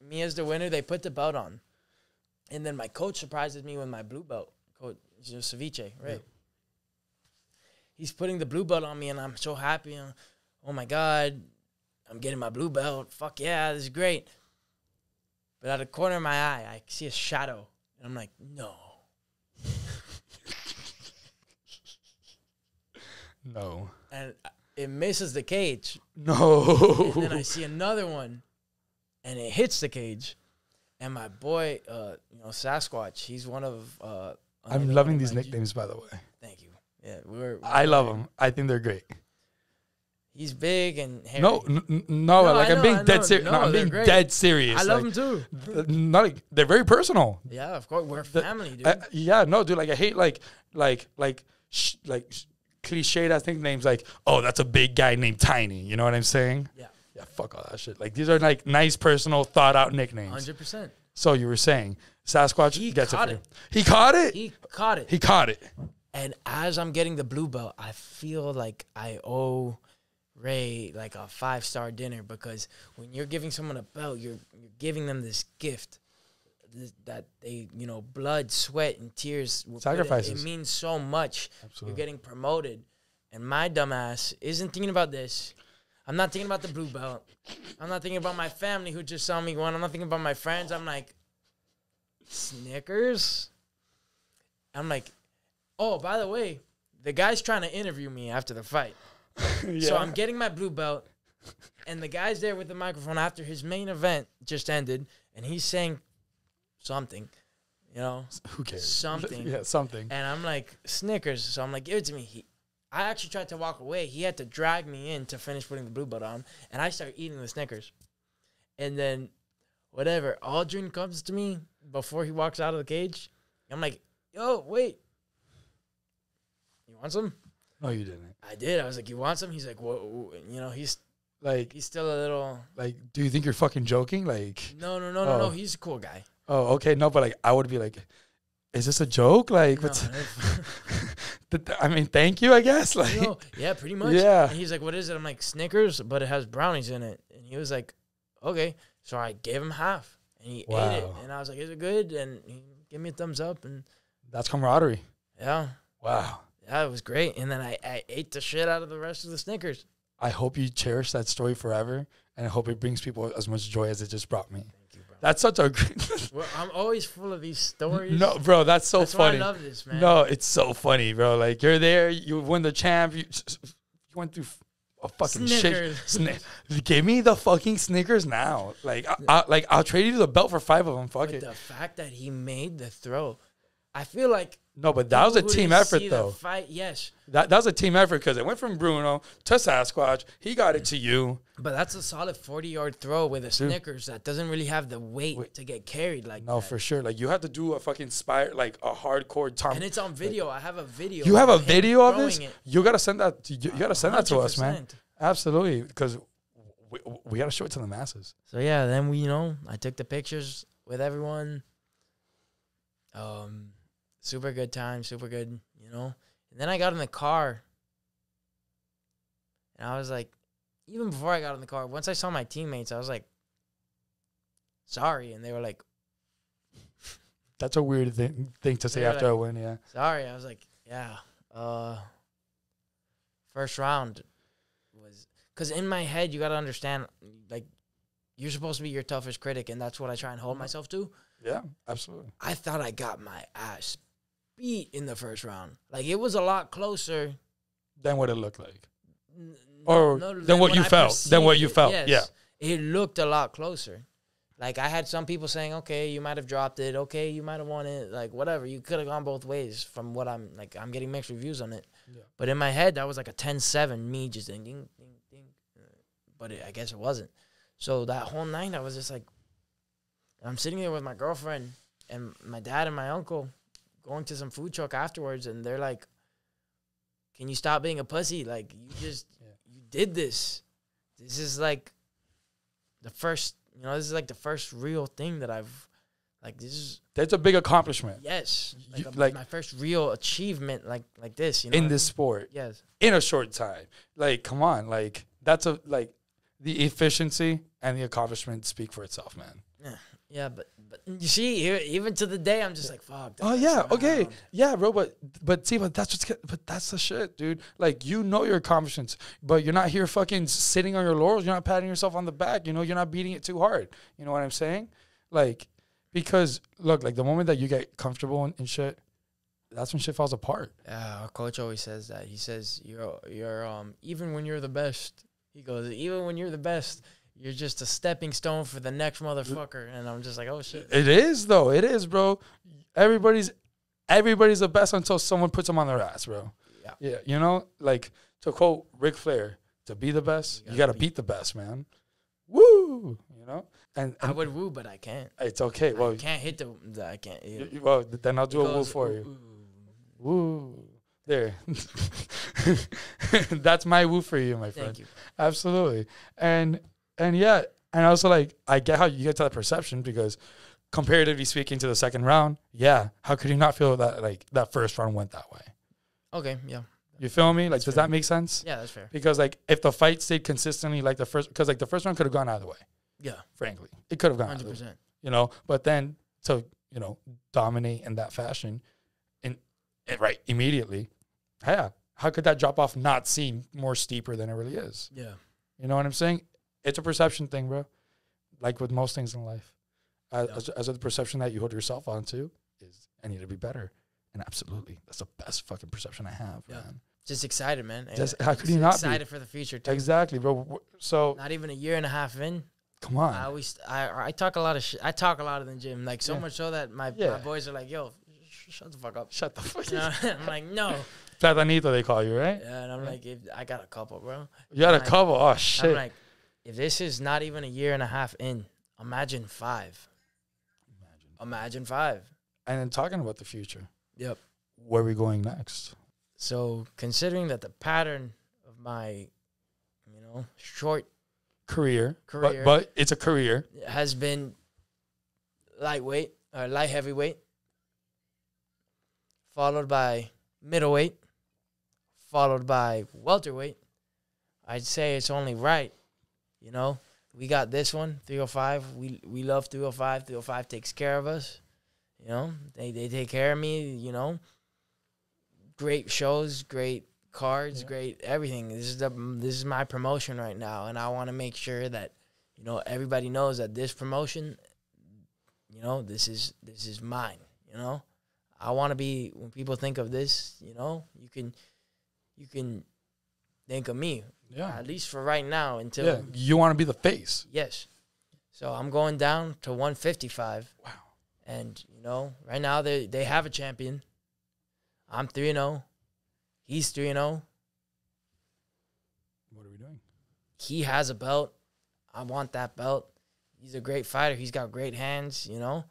Me as the winner. They put the belt on. And then my coach surprises me with my blue belt. Coach Ceviche, right? He's putting the blue belt on me, and I'm so happy. Oh my God, I'm getting my blue belt. Fuck yeah, this is great. But out of the corner of my eye, I see a shadow. And I'm like, no. No. And it misses the cage. No. And then I see another one, and it hits the cage. And my boy, uh, you know, Sasquatch, he's one of. Uh, I'm loving these nicknames, by the way. Thank you. Yeah, we're. I love them. I think they're great. He's big and hairy. No, no, No, like I'm being dead serious. No, No, I'm being great. dead serious. I love like, him too. Not like, they're very personal. Yeah, of course. We're The- family, dude. Uh, yeah, no, dude. Like I hate like like like sh- like sh- cliched ass nicknames like oh that's a big guy named Tiny. You know what I'm saying? yeah, Yeah, fuck all that shit. Like these are like nice, personal, thought out nicknames. hundred percent. So you were saying Sasquatch He gets caught it. it. He caught it. He, caught it. He caught it. And as I'm getting the blue belt, I feel like I owe Ray like a five star dinner because when you're giving someone a belt, you're you're giving them this gift that they you know blood, sweat, and tears. will put in. Sacrifices. It means so much. Absolutely. You're getting promoted, and my dumbass isn't thinking about this. I'm not thinking about the blue belt. I'm not thinking about my family who just saw me going. I'm not thinking about my friends. I'm like, Snickers. I'm like, oh, by the way, the guy's trying to interview me after the fight. So I'm getting my blue belt, and the guy's there with the microphone after his main event just ended, and he's saying something, you know, Who cares? something. yeah, something. and I'm like Snickers. So I'm like, give it to me. He, I actually tried to walk away. He had to drag me in to finish putting the blue belt on, and I start eating the Snickers, and then whatever. Aldrin comes to me before he walks out of the cage. I'm like, yo, wait. You want some? No, you didn't. I did. I was like, "You want some?" He's like, "Whoa," you know, he's Like, he's still a little. like, do you think you're fucking joking? Like, No, no, no, no, Oh. no. He's a cool guy. oh, okay, no, but like, I would be like, is this a joke? Like, No, what's? I mean, thank you, I guess. Like, no, yeah, pretty much. Yeah. And he's like, "What is it?" I'm like, "Snickers, but it has brownies in it." And he was like, "Okay." So I gave him half, and he ate it. And I was like, "Is it good?" And he gave me a thumbs up, and that's camaraderie. yeah, Wow. yeah, it was great. And then I, I ate the shit out of the rest of the Snickers. I hope you cherish that story forever, and I hope it brings people as much joy as it just brought me. Thank you, bro. That's such a great. Well, I'm always full of these stories. no, bro, that's so That's funny. I love this, man. No, it's so funny, bro. Like you're there, you win the champ, you, you went through a fucking Snickers. shit. Sni- Give me the fucking Snickers now. Like, I, I, like I'll trade you the belt for five of them. Fuck But it. the fact that he made the throw, I feel like No, but that was a team effort, though. Fight, yes, That that was a team effort because it went from Bruno to Sasquatch. He got it to you. but that's a solid forty-yard throw with a Snickers that doesn't really have the weight Wait. to get carried like No, that. for sure. Like you have to do a fucking spire, like a hardcore Tom. and it's on video. I have a video. you have a video of this. it. You gotta send that. To, you, you gotta send that to us, man. Absolutely, because we, we gotta show it to the masses. So yeah, then we, you know, I took the pictures with everyone. Um, super good time, super good, you know. And then I got in the car, and I was like, even before I got in the car, once I saw my teammates, I was like, sorry, and they were like, That's a weird thing thing to say after a win. Yeah. sorry. I was like, yeah. Uh, first round was because in my head, you got to understand, like, you're supposed to be your toughest critic, and that's what I try and hold myself to. Yeah, absolutely. I thought I got my ass beat in the first round. Like it was a lot closer. than what it looked like. n- Or than what you I felt, than what you felt, Yes. yeah. it looked a lot closer. Like I had some people saying, "Okay, you might have dropped it. Okay, you might have won it. Like whatever. You could have gone both ways." From what I'm like, I'm getting mixed reviews on it. Yeah. But in my head, that was like a 10-7, Me just ding ding ding ding. But it, I guess it wasn't. So that whole night, I was just like, I'm sitting there with my girlfriend and my dad and my uncle going to some food truck afterwards, and they're like, "Can you stop being a pussy? Like you just Yeah. you did this. This is like the first, you know, this is like the first real thing that I've like. This is That's a big accomplishment yes, like, You- a- like- my first real achievement, like like this. You know, in what I this mean? sport Yes, in a short time. Like, come on, like that's a like the efficiency and the accomplishment speak for itself, man. yeah, yeah, but but you see, even to the day, I'm just like, fuck. Oh yeah, okay, round. yeah, bro. But but see, but that's what's but that's the shit, dude. Like you know your accomplishments, but you're not here fucking sitting on your laurels. You're not patting yourself on the back. You know, you're not beating it too hard. You know what I'm saying? Like because look, like the moment that you get comfortable and, and shit, that's when shit falls apart. Yeah, our coach always says that. He says you're you're um even when you're the best, he goes even when you're the best, you're just a stepping stone for the next motherfucker. And I'm just like, oh shit. It is though. It is, bro. Everybody's everybody's the best until someone puts them on their ass, bro. Yeah. Yeah. You know, like to quote Ric Flair, to be the best, you You got gotta to beat the best, man. Woo! You know, and, I would woo, but I can't. it's okay. Well, I can't hit the. the I can't. you- It you- well, then I'll do a woo for ooh, you. ooh. Woo! There. That's my woo for you, my friend. Thank you. Absolutely. And and yeah, and also like I get how you get to that perception because comparatively speaking to the second round, yeah, how could you not feel that like that first round went that way? Okay. Yeah. You feel me? Like That's does fair. that make sense? Yeah, that's fair. Because like if the fight stayed consistently like the first because like the first round could have gone either way, Yeah. frankly. It could have gone Hundred percent. you know, but then to, you know, dominate in that fashion and, and right immediately, yeah, how could that drop off not seem more steeper than it really is? Yeah. You know what I'm saying? It's a perception thing, bro. Like with most things in life, as, Yeah. as, as the perception that you hold yourself onto is, I need to be better. And absolutely, that's the best fucking perception I have, Yeah. man. Just excited, man. Just- eh, how could just you not be? excited for the future too? Exactly, bro. So Not even a year and a half in. come on. I always I I talk a lot of shit. I talk a lot in the gym, like so Yeah. much so that my, Yeah. my boys are like, "Yo, sh- shut the fuck up." shut the fuck You know? up. I'm like, "No." Platanito, they call you, right? Yeah, and I'm like, if, "I got a couple, bro." You got a Like- couple. Oh shit. I'm like, if this is not even a year and a half in, imagine five. Imagine five. and then talking about the future, Yep. where are we going next? So considering that the pattern of my, you know, short Career, Career. But, but it's a career. has been lightweight or light heavyweight, followed by middleweight, followed by welterweight. I'd say it's only right, you know. We got this one, 305. We we love 305. 305 takes care of us. You know, they they take care of me, you know. Great shows, great cards, Yeah. great everything. This is the this is my promotion right now and I want to make sure that you know everybody knows that this promotion you know this is this is mine you know i want to be when people think of this you know you can you can think of me Yeah. at least for right now until Yeah. You want to be the face. yes so i'm going down to 155 Wow. and you know right now they they have a champion i'm 3 and 0 he's 3 and 0 What are we doing? he has a belt. I want that belt. He's a great fighter. He's got great hands, you know.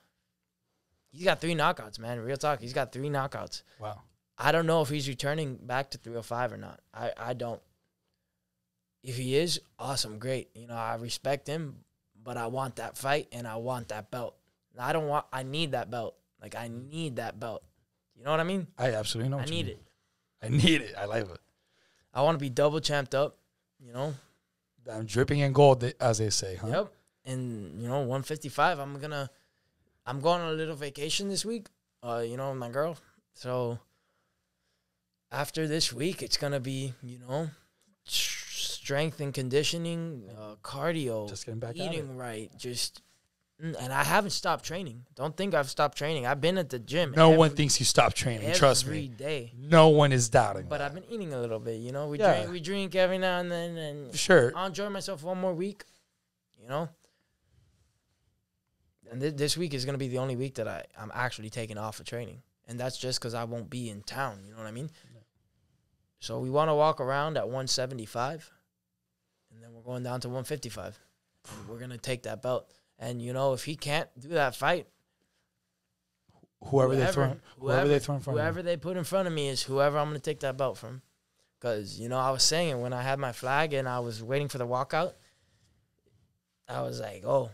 He's got three knockouts, man. Real talk. He's got three knockouts. Wow. I don't know if he's returning back to 305 or not. I, I don't. If he is, awesome, great. You know, I respect him, but I want that fight and I want that belt. I don't want I need that belt. Like I need that belt. You know what I mean? I absolutely know. I what you need it. I need it. I like it. I want to be double champed up, you know? I'm dripping in gold, as they say, huh? Yep. And you know, 155. I'm gonna, I'm going on a little vacation this week. Uh, you know, with my girl. So after this week, it's gonna be you know, strength and conditioning, uh, cardio, Just getting back eating right, just. mm, And I haven't stopped training. Don't think I've stopped training. I've been at the gym. No one thinks you stop training. Trust me. day. No one is doubting. But that. I've been eating a little bit. You know, we Yeah. drink, we drink every now and then, and sure. I'll enjoy myself one more week, you know. And th- this week is gonna be the only week that I I'm actually taking off of training, and that's just because I won't be in town. You know what I mean? So we want to walk around at 175, and then we're going down to 155. We're gonna take that belt, and you know if he can't do that fight, Whoever, they throw, whoever, whoever- they throw in front whoever of they put in front of me is whoever I'm gonna take that belt from. Cause you know I was saying when I had my flag and I was waiting for the walkout, I was like, oh,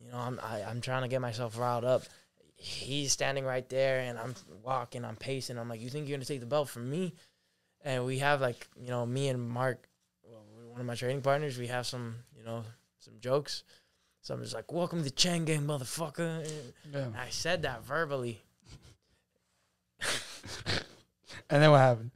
you know I'm I, I'm trying to get myself riled up. He's standing right there and I'm walking, I'm pacing. I'm like, you think you're gonna take the belt from me? And we have like you know me and Mark, well, one of my training partners. We have some you know some jokes. So I'm just like, welcome to Chang Gang, motherfucker. Yeah. I said that verbally. And then what happened?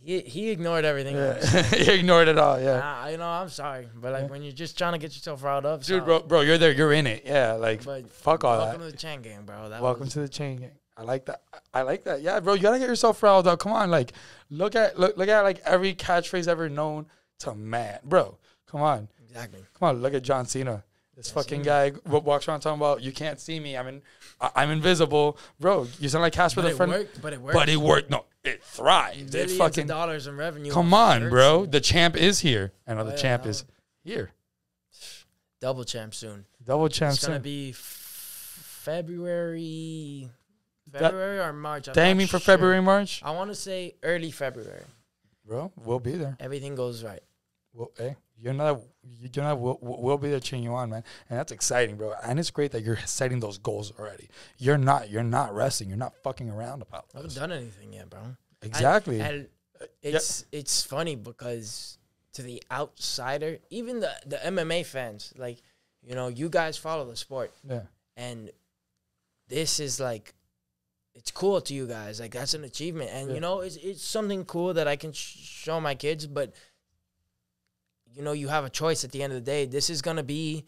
He he ignored everything. Yeah. saying. ignored it all. Yeah. I, you know, I'm sorry, but like Yeah. when you're just trying to get yourself riled up, Dude, so- bro, bro, you're there. You're in it. Yeah. Like, But fuck all welcome that. to the chain Gang, bro. That Welcome was, to the chain gang. I like that. I like that. Yeah, bro, you gotta get yourself riled up. Come on, like, look at look look at like every catchphrase ever known to man, bro. Come on, exactly. come on. Look at John Cena. This Can't fucking me. guy walks around talking about you can't see me. I'm in, I- I'm invisible, bro. You sound like Casper But the it Friend. worked. But it worked. But it worked. No, it thrived. It fucking dollars in revenue. come on, bro. The champ is here. I know Oh, the yeah, champ no. is here. Double champ soon. Double champ. It's gonna be February, February or March. I'm They not aiming for sure. February, March, I want to say early February. bro. We'll be there. Everything goes right. Well, hey, you're not. You're not. We'll, we'll be there cheering you on, man. And that's exciting, bro. And it's great that you're setting those goals already. You're not. You're not resting. You're not fucking around about I haven't this. done anything yet, bro. Exactly. And it's it's funny because to the outsider, even the the MMA fans, like you know, you guys follow the sport, yeah. and this is like it's cool to you guys like that's an achievement and Yeah. you know it's it's something cool that i can sh- show my kids but you know you have a choice at the end of the day this is going to be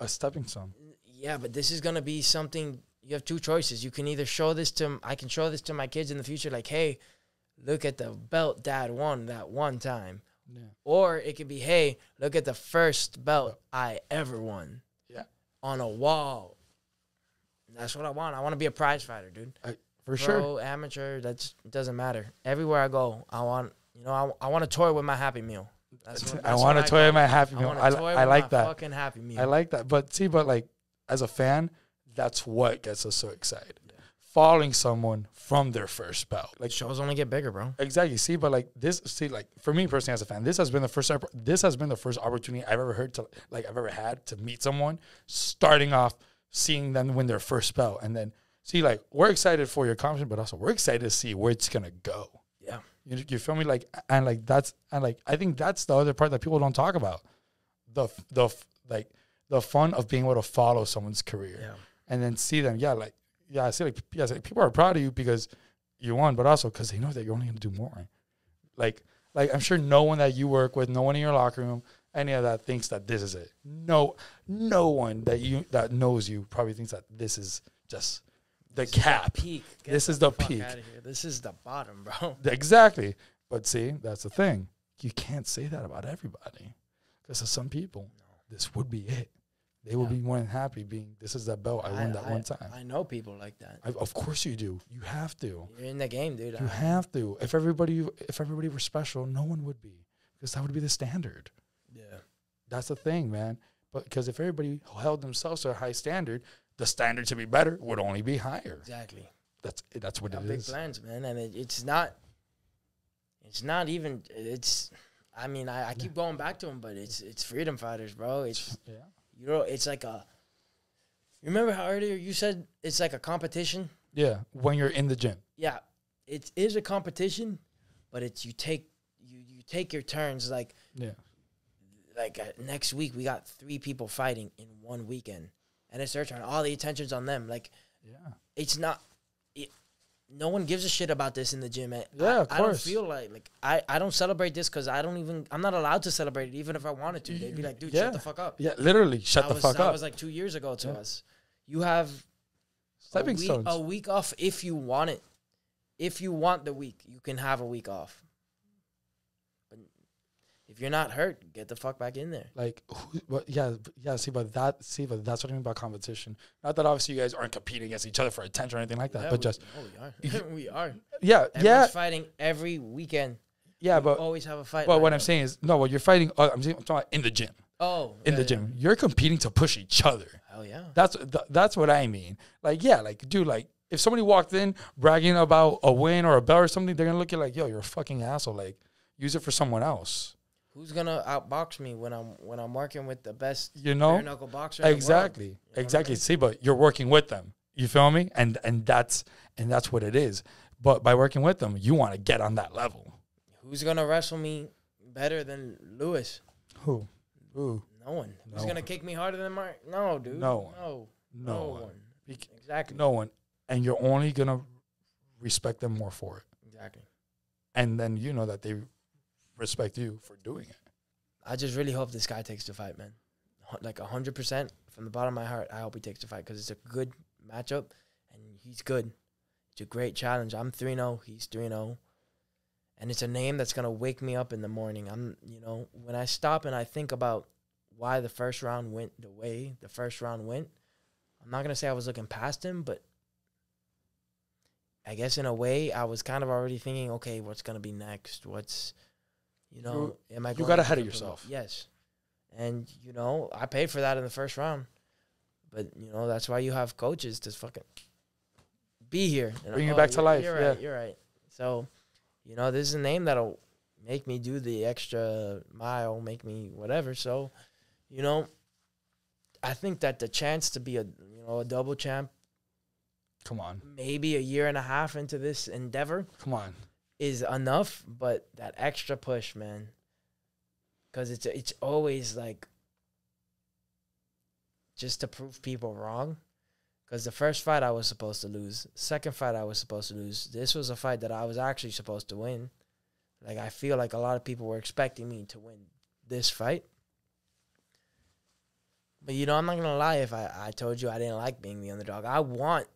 A stepping stone. yeah but this is going to be something you have two choices you can either show this to i can show this to my kids in the future like hey look at the belt dad won that one time Yeah. or it could be hey look at the first belt i ever won Yeah. on a wall that's what i want i want to be a prize fighter dude For pro, sure. amateur, that's it doesn't matter. Everywhere I go, I want you know I, I want to toy with my Happy Meal. That's what, I want to toy with my happy I meal. I, toy I with like that. fucking Happy Meal. I like that. But see, but like as a fan, that's what gets us so excited. Following someone from their first bout. Like shows only get bigger, bro. Exactly. See, but like this, see, like for me personally as a fan, this has been the first. This has been the first opportunity I've ever heard to, like, I've ever had to meet someone. Starting off, seeing them win their first spell and then see, like, we're excited for your accomplishment, but also we're excited to see where it's gonna go. Yeah. You, you feel me? Like, and like that's and like I think that's the other part that people don't talk about. The the like the fun of being able to follow someone's career Yeah. and then see them. Yeah, like yeah, I see like yeah, like, people are proud of you because you won, but also because they know that you're only gonna do more. Like like I'm sure no one that you work with, no one in your locker room, any of that thinks that this is it. No, no one that you that knows you probably thinks that this is just the This is cap. peak. Get This is the peak. This is the bottom, bro. Exactly. But see, that's the thing. You can't say that about everybody. Because some people, this would be it. They would Yeah. be more than happy being this is that belt I, won that one time. I know people like that. I, of course you do. You have to. You're in the game, dude. You I- have to. If everybody if everybody were special, no one would be. Because that would be the standard. That's the thing, man. But because if everybody held themselves to a high standard, the standard to be better would only be higher. Exactly. That's that's what it big is. plans, man, and it, it's not. It's not even. It's. I mean, I, I keep going back to them, but it's it's freedom fighters, bro. It's Yeah. you know, it's like a. Remember how earlier you said it's like a competition? Yeah. When you're in the gym. Yeah, it is a competition, but it's you take you you take your turns. Like Yeah. Like uh, next week, we got three people fighting in one weekend, and it's their turn. All the attention's on them. Like Yeah. it's not. It, no one gives a shit about this in the gym. I, Yeah, I, of I don't feel like like I, I don't celebrate this because I don't even I'm not allowed to celebrate it even if I wanted to. They'd be like, dude, Yeah. shut the fuck up. Yeah. Literally, shut that the was, fuck that up. was like two years ago to Yeah. us. You have Stepping a week, stones. a week off if you want it. If you want the week, you can have a week off. If you're not hurt, get the fuck back in there. Like, who, but yeah, yeah. See, but that, see, but that's what I mean by competition. Not that obviously you guys aren't competing against each other for attention or anything like that, Yeah, but we, just oh, we are. we are. yeah, Everyone's yeah, fighting every weekend. yeah. We But always have a fight. but what I'm saying is, no, what you're fighting. Uh, I'm, saying- I'm talking about in the gym. oh, In yeah, the yeah. gym, you're competing to push each other. Hell yeah. That's th- that's what I mean. Like, yeah, like, dude, like, if somebody walked in bragging about a win or a belt or something, they're gonna look at you like, yo, you're a fucking asshole. Like, use it for someone else. Who's gonna outbox me when I'm when I'm working with the best You know? bare knuckle boxer? the world? exactly You know what I exactly mean? see but you're working with them you feel me and and that's and that's what it is but by working with them you want to get on that level Who's gonna wrestle me better than Lewis? who who No one. Who's No gonna kick me harder than Mark? No, dude. No one. No. no, No one. one. Exactly. no one and you're only gonna respect them more for it Exactly. and then you know that they respect you for doing it I just really hope this guy takes the fight, man. Like hundred percent from the bottom of my heart. I hope he takes the fight because it's a good matchup, and he's good. It's a great challenge. I'm three 0 He's three 0 and it's a name that's gonna wake me up in the morning. I'm, you know, when I stop and I think about why the first round went the way the first round went. I'm not gonna say I was looking past him, but I guess in a way I was kind of already thinking, okay, what's gonna be next? What's you know, am I? you got ahead of yourself. Yes, and you know I paid for that in the first round, but you know that's why you have coaches to fucking be here. And, Bring you back to life, You're yeah. right. You're right. So, you know, this is a name that'll make me do the extra mile, make me whatever. So, you know, I think that the chance to be a you know a double champ, Come on, maybe a year and a half into this endeavor, come on. Is enough. But that extra push, man, because it's it's always like just to prove people wrong. Because the first fight I was supposed to lose, second fight I was supposed to lose. This was a fight that I was actually supposed to win. Like I feel like a lot of people were expecting me to win this fight. But you know, I'm not gonna lie. If I, I told you I didn't like being the underdog, I want,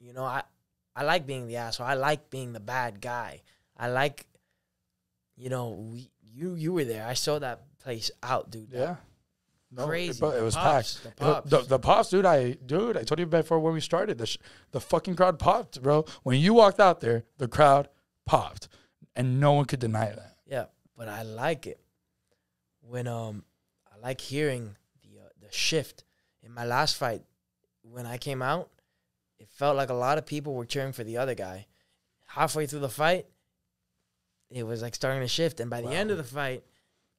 you know, I I like being the asshole. I like being the bad guy. I like, you know, we you you were there. I saw that place out, dude. Yeah. No, crazy. But it was pops, packed. The The, pops. the, the pops, dude. I dude, I told you before when we started. The sh- the fucking crowd popped, bro. When you walked out there, the crowd popped, and no one could deny that. Yeah, but I like it when um I like hearing the uh, the shift in my last fight when I came out. Felt like a lot of people were cheering for the other guy. Halfway through the fight, it was like starting to shift, and by the end of the fight,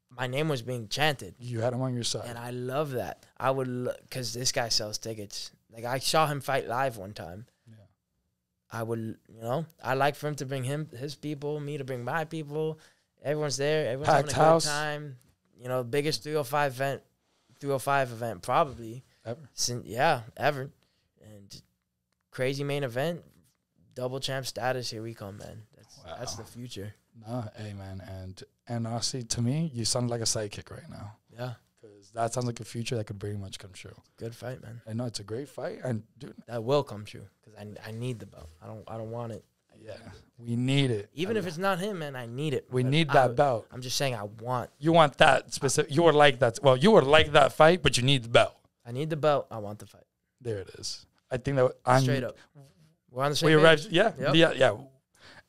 my name was being chanted, You had him on your side. and I love that. I would because this guy sells tickets. Like I saw him fight live one time. Yeah. I would, you know, I like for him to bring him his people, me to bring my people. Everyone's there. Everyone's Packed having a house. good time. You know, biggest 305 event, 305 event probably. Ever. Since yeah, ever. And crazy main event, double champ status. Here we come, man. That's that's the future. Nah, hey man, and and honestly, to me, you sound like a sidekick right now. Yeah, Because that sounds like a future that could pretty much come true. good fight, man. I know it's a great fight, and dude, That will come true because I, I need the belt. I don't I don't want it. yeah, we need it. Even I- if it's not him, man, I need it. we But need that would- belt. I'm just saying I want. You want that specific. You would like that. Well, you would like that fight, but you need the belt. I need the belt. I want the fight. There it is. I think that I'm Straight up. We're on the same We page. arrived. Yeah, Yep. yeah, yeah.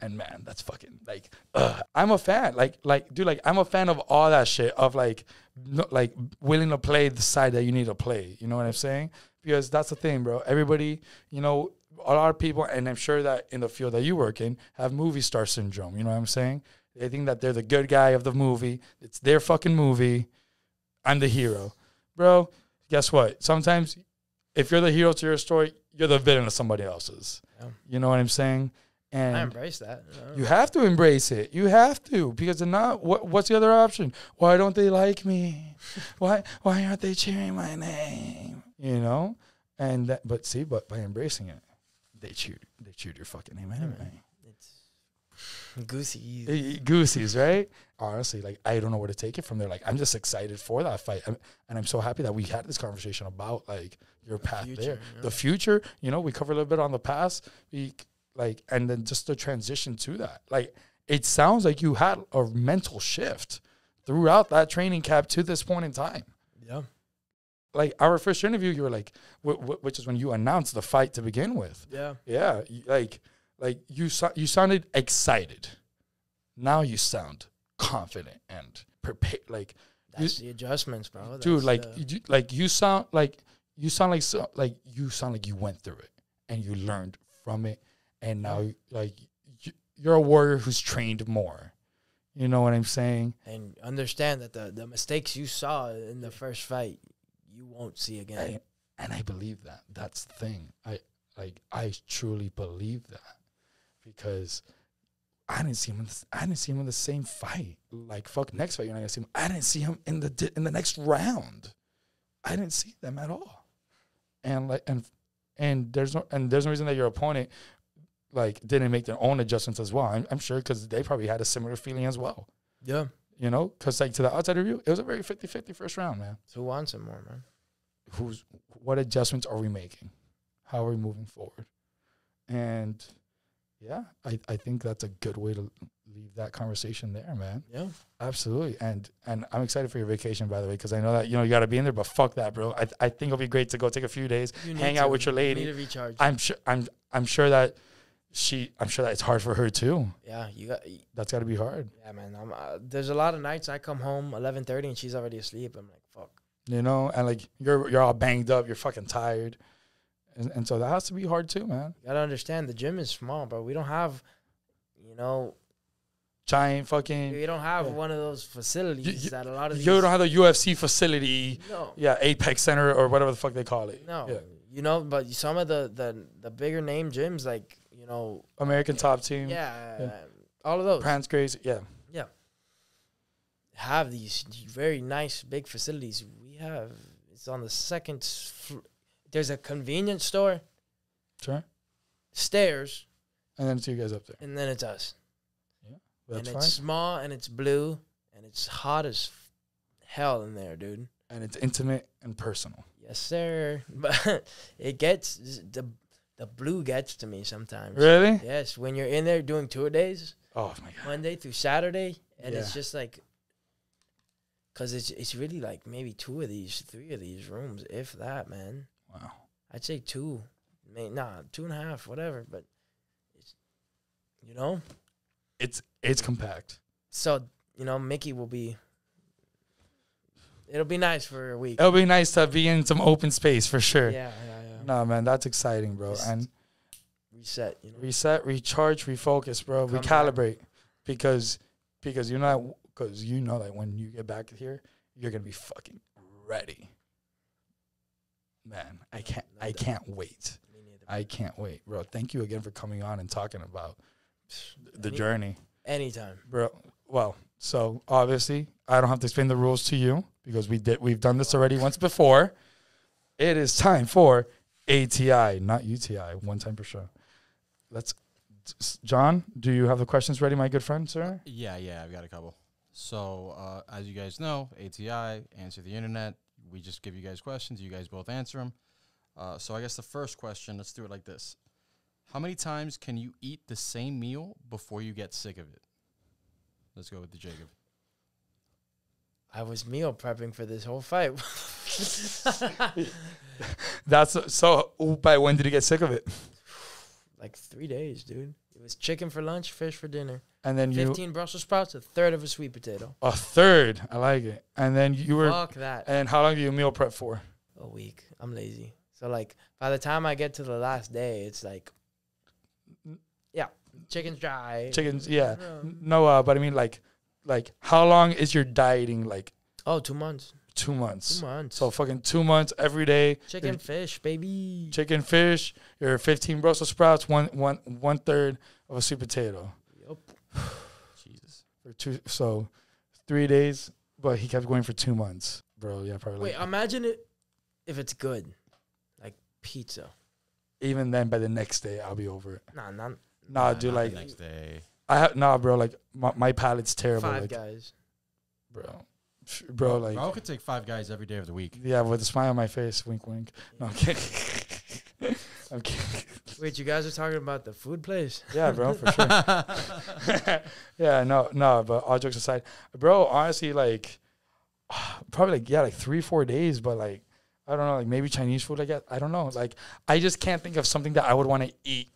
And man, that's fucking like. Ugh. I'm a fan. Like, like, dude, like, I'm a fan of all that shit. Of like, no, like, willing to play the side that you need to play. You know what I'm saying? Because that's the thing, bro. Everybody, you know, a lot of people, and I'm sure that in the field that you work in, have movie star syndrome. You know what I'm saying? They think that they're the good guy of the movie. It's their fucking movie. I'm the hero, bro. Guess what? Sometimes, if you're the hero to your story, you're the villain of somebody else's. Yeah. You know what I'm saying? And I embrace that. you you have to embrace it. You have to because if not, what, what's the other option? Why don't they like me? why why aren't they cheering my name? You know, and that, but see, but by embracing it, they cheered. They cheered your fucking name anyway. It's goosey. easy. Eh, Goosies, right? Honestly, like I don't know where to take it from there. Like I'm just excited for that fight, I'm, and I'm so happy that we had this conversation about like your path future, there, yeah. the future. You know, we covered a little bit on the past, we like, and then just the transition to that. Like it sounds like you had a mental shift throughout that training camp to this point in time. Yeah. Like our first interview, you were like, wh- wh- which is when you announced the fight to begin with. Yeah. Yeah, like like you so, you sounded excited. Now you sound confident and prepared. Like That's the adjustments, bro. dude, That's like you, like you sound like you sound like so, like you sound like you went through it and you learned from it, and now like you, you're a warrior who's trained more. You know what I'm saying? and understand that the, the mistakes you saw in the first fight, you won't see again. And, and I believe that. That's the thing. I like I truly believe that because I didn't see him. In the, I didn't see him in the same fight. Like fuck, next fight you're not gonna see him. I didn't see him in the di- in the next round. I didn't see them at all. And like and and there's no and there's no reason that your opponent like didn't make their own adjustments as well. I'm, I'm sure because they probably had a similar feeling as well. Yeah. You know, because like to the outside review, it was a very 50-50 first round, man So who wants it more, man? who's what adjustments are we making how are we moving forward and yeah i, I think that's a good way to leave that conversation there, man. Yeah. Absolutely, and and I'm excited for your vacation, by the way, because I know that you know you got to be in there. But fuck that, bro. I I think it'll be great to go take a few days, You hang out to- with your you lady. Need to recharge. I'm sure I'm I'm sure that she I'm sure that it's hard for her too. yeah, you got. That's got to be hard. Yeah, man. I'm, uh, there's a lot of nights I come home 11:30 and she's already asleep. I'm like, fuck. You know, and like you're you're all banged up, you're fucking tired, and and so that has to be hard too, man. You gotta understand the gym is small, bro. We don't have, you know, Giant fucking. we don't have Yeah. one of those facilities you- that a lot of these. You don't have the UFC facility, no, yeah, Apex Center or whatever the fuck they call it. no. Yeah. You know, but some of the the the bigger name gyms, like you know, American Top Team, yeah, Yeah. all of those Prance Grace, yeah. Yeah. Have these very nice big facilities. We have it's on the second. s- fl- There's a convenience store, Sure. stairs, And then it's you guys up there. and then it's us. That's and fine. it's small and it's blue and it's hot as f- hell in there, dude. And it's intimate and personal. Yes, sir. But it gets the the blue gets to me sometimes. Really? Yes, when you're in there doing tour days, Oh my god. Monday through Saturday, and it's Yeah. just like, cause it's it's really like maybe two of these, three of these rooms, if that, man. Wow. I'd say two, may nah, two and a half, whatever. But it's, you know, It's it's compact. so you know, Mickey will be. It'll be nice for a week. It'll be nice to be in some open space for sure. Yeah, yeah, yeah. No man, that's exciting, bro. Just And Reset, you know. reset, recharge, refocus, bro. Come back. Recalibrate, because because you know because you know that when you get back here, you're gonna be fucking ready. Man, I can't No I doubt. can't wait. I can't wait, bro. Thank you again for coming on and talking about the Any- journey, Anytime. bro. Well, so obviously I don't have to explain the rules to you because we did we've done this already once before. It is time for ATI, not UTI, one time per show. Let's, John. Do you have the questions ready, my good friend, sir? Yeah, yeah, I've got a couple. So, uh, as you guys know, ATI, answer the internet. We just give you guys questions. You guys both answer them. Uh, so, I guess the first question, let's do it like this How many times can you eat the same meal before you get sick of it? Let's go with the Jacob. I was meal prepping for this whole fight. That's so. By when did you get sick of it? Like three days, dude. It was chicken for lunch, fish for dinner, And then you fifteen Brussels sprouts, a third of a sweet potato. a third. I like it. And then you were. Fuck that. And how long do you meal prep for? A week. I'm lazy. So like by the time I get to the last day, it's like, yeah, chicken's dry. Chickens, yeah. Yeah. No, uh, but I mean, like, like how long is your dieting? Like Oh, two months. Two months. Two months. So fucking two months every day. chicken, fish, baby. chicken, fish. Your fifteen Brussels sprouts, one one one third of a sweet potato Yup. Jesus. for two. So three days, but he kept going for two months, bro. Yeah, probably. Wait, like- imagine it if it's good, like pizza. even then, by the next day, I'll be over it. Nah, not Nah, Nah, dude, not the like next day. I have nah, bro. Like my, my palate's terrible, five like, guys. bro. Sh- Bro, like Bro could take five guys every day of the week. yeah, with a smile on my face, wink, wink. No, I'm kidding. I'm kidding. Wait, you guys are talking about the food place? Yeah, bro, for sure. yeah, no, no, but all jokes aside, bro, honestly, like, probably like yeah, like three, four days, but like, I don't know, like maybe Chinese food. I guess I don't know. Like, I just can't think of something that I would want to eat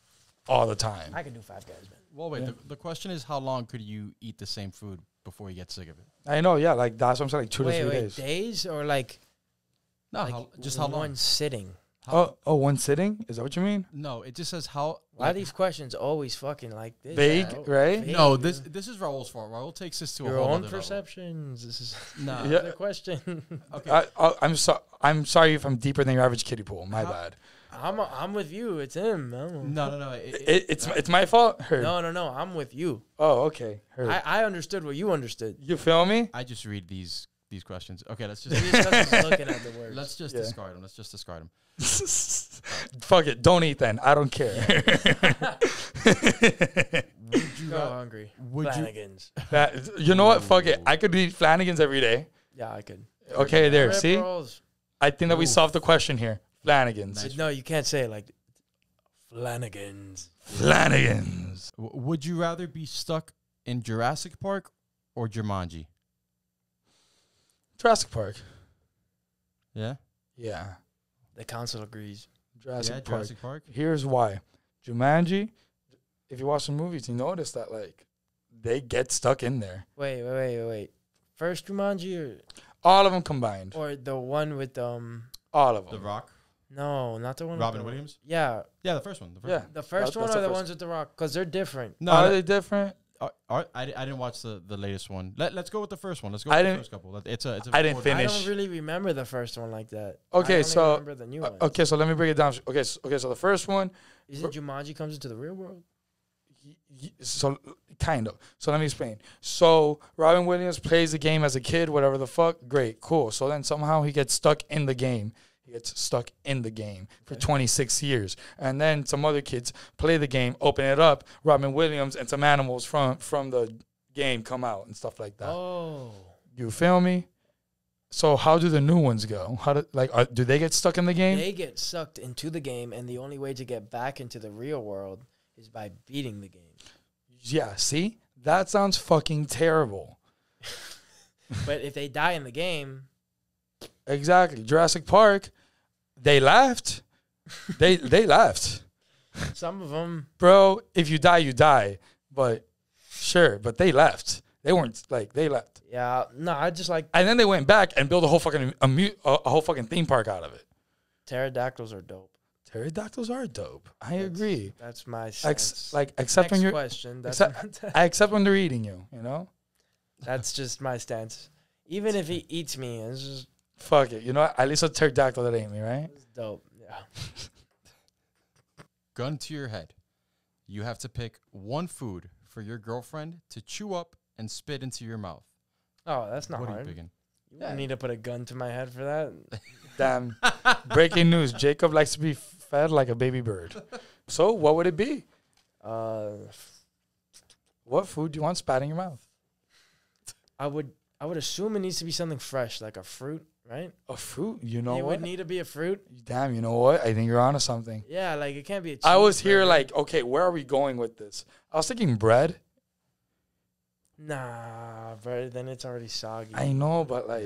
all the time. I can do five guys, man. Well, wait. Yeah. The, the question is, how long could you eat the same food before you get sick of it? I know, yeah, like that's what I'm saying, like two wait, to three wait, days. days or like, No, like how, just how one long? sitting? How- Oh, oh, one sitting? Is that what you mean? No, it just says how. Why are these questions always fucking like this? Vague, bro? right? Vague, No, this this is Raul's fault. Raul takes this to a your whole own other level. perceptions. This is Nah. Yeah. the question. Okay. I, I, I'm so I'm sorry if I'm deeper than your average kiddie pool. My How- bad. I'm I'm with you. It's him. I don't know. No, no, no. It, it- It, it's uh, it's my fault. Her. No, no, no. I'm with you. Oh, okay. Her. I, I understood what you understood. you feel me? I just read these these questions. Okay, let's Maybe just it's 'cause he's looking at the words. let's just Yeah. discard them. Let's just discard them. Fuck it. Don't eat then. I don't care. Would you Go ra- hungry. would you Flanagan's. That- you know what? Fuck it. I could eat Flanagan's every day. Yeah, I could. Okay, there. Rip See? rolls. I think that we solved the question here. Flanagan's. Nice. No, you can't say it like Flanagan's. Flanagan's. w- would you rather be stuck in Jurassic Park or Jumanji? Jurassic Park. Yeah. Yeah. The council agrees. Jurassic yeah, Park. Jurassic Park. Here's why. Jumanji, if you watch the movies, you notice that like they get stuck in there. Wait, wait, wait, wait, wait. First Jumanji or, All of them combined. or the one with um All of them. The. Rock. No, not the one. Robin with the, Williams. Yeah, Yeah, the first one. The first Yeah. One. the first That- one that's or the the first- ones with the Rock, because they're different. No, Are they different? Are, are, I, I didn't watch the, the latest one. Let, let's go with the first one. Let's go I with the didn't- first couple. Let- It's a, it's a I didn't finish. I don't really remember the first one like that. Okay, I only so- remember the new Uh, one. okay, so let me break it down. Okay, so, okay, so the first one, Is it Jumanji comes into the real world? y- y- so kind of. So let me explain. So Robin Williams plays the game as a kid, whatever the fuck. Great, cool. So then somehow he gets stuck in the game. He gets stuck in the game for 26 years, and then some other kids play the game, open it up. Robin Williams and some animals from from the game come out and stuff like that. Oh, You feel me? So how do the new ones go? How do like are, do they get stuck in the game? they get sucked into the game, and the only way to get back into the real world is by beating the game. yeah. See, that sounds fucking terrible. But if they die in the game, Exactly. Jurassic Park, they left. they they left. some of them, Bro, if you die, you die. But sure, but they left. They weren't like they left. yeah, no, I just like And then they went back and built a whole fucking a, mu- a, a whole fucking theme park out of it. pterodactyls are dope. Pterodactyls are dope. I That's- agree. That's my Ex- like except Next when you're question. That's except- except when they're eating you, you know? that's just my stance. Even if he eats me, it's just Fuck it. You know what? At least a pterodactyl that ate me, right? it's dope. Yeah. Gun to your head. You have to pick one food for your girlfriend to chew up and spit into your mouth. Oh, that's not what are you picking? You wouldn't need to put a gun to my head for that. Damn. Breaking news. Jacob likes to be fed like a baby bird. So what would it be? Uh, What food do you want spat in your mouth? I would I would assume it needs to be something fresh, like a fruit, right? A fruit? You know it what? would need to be a fruit. Damn, you know what? I think you're onto something. Yeah, like it can't be. A I was here cheeseburger. like, okay, where are we going with this? I was thinking bread. nah, bro. Then it's already soggy. I know, but like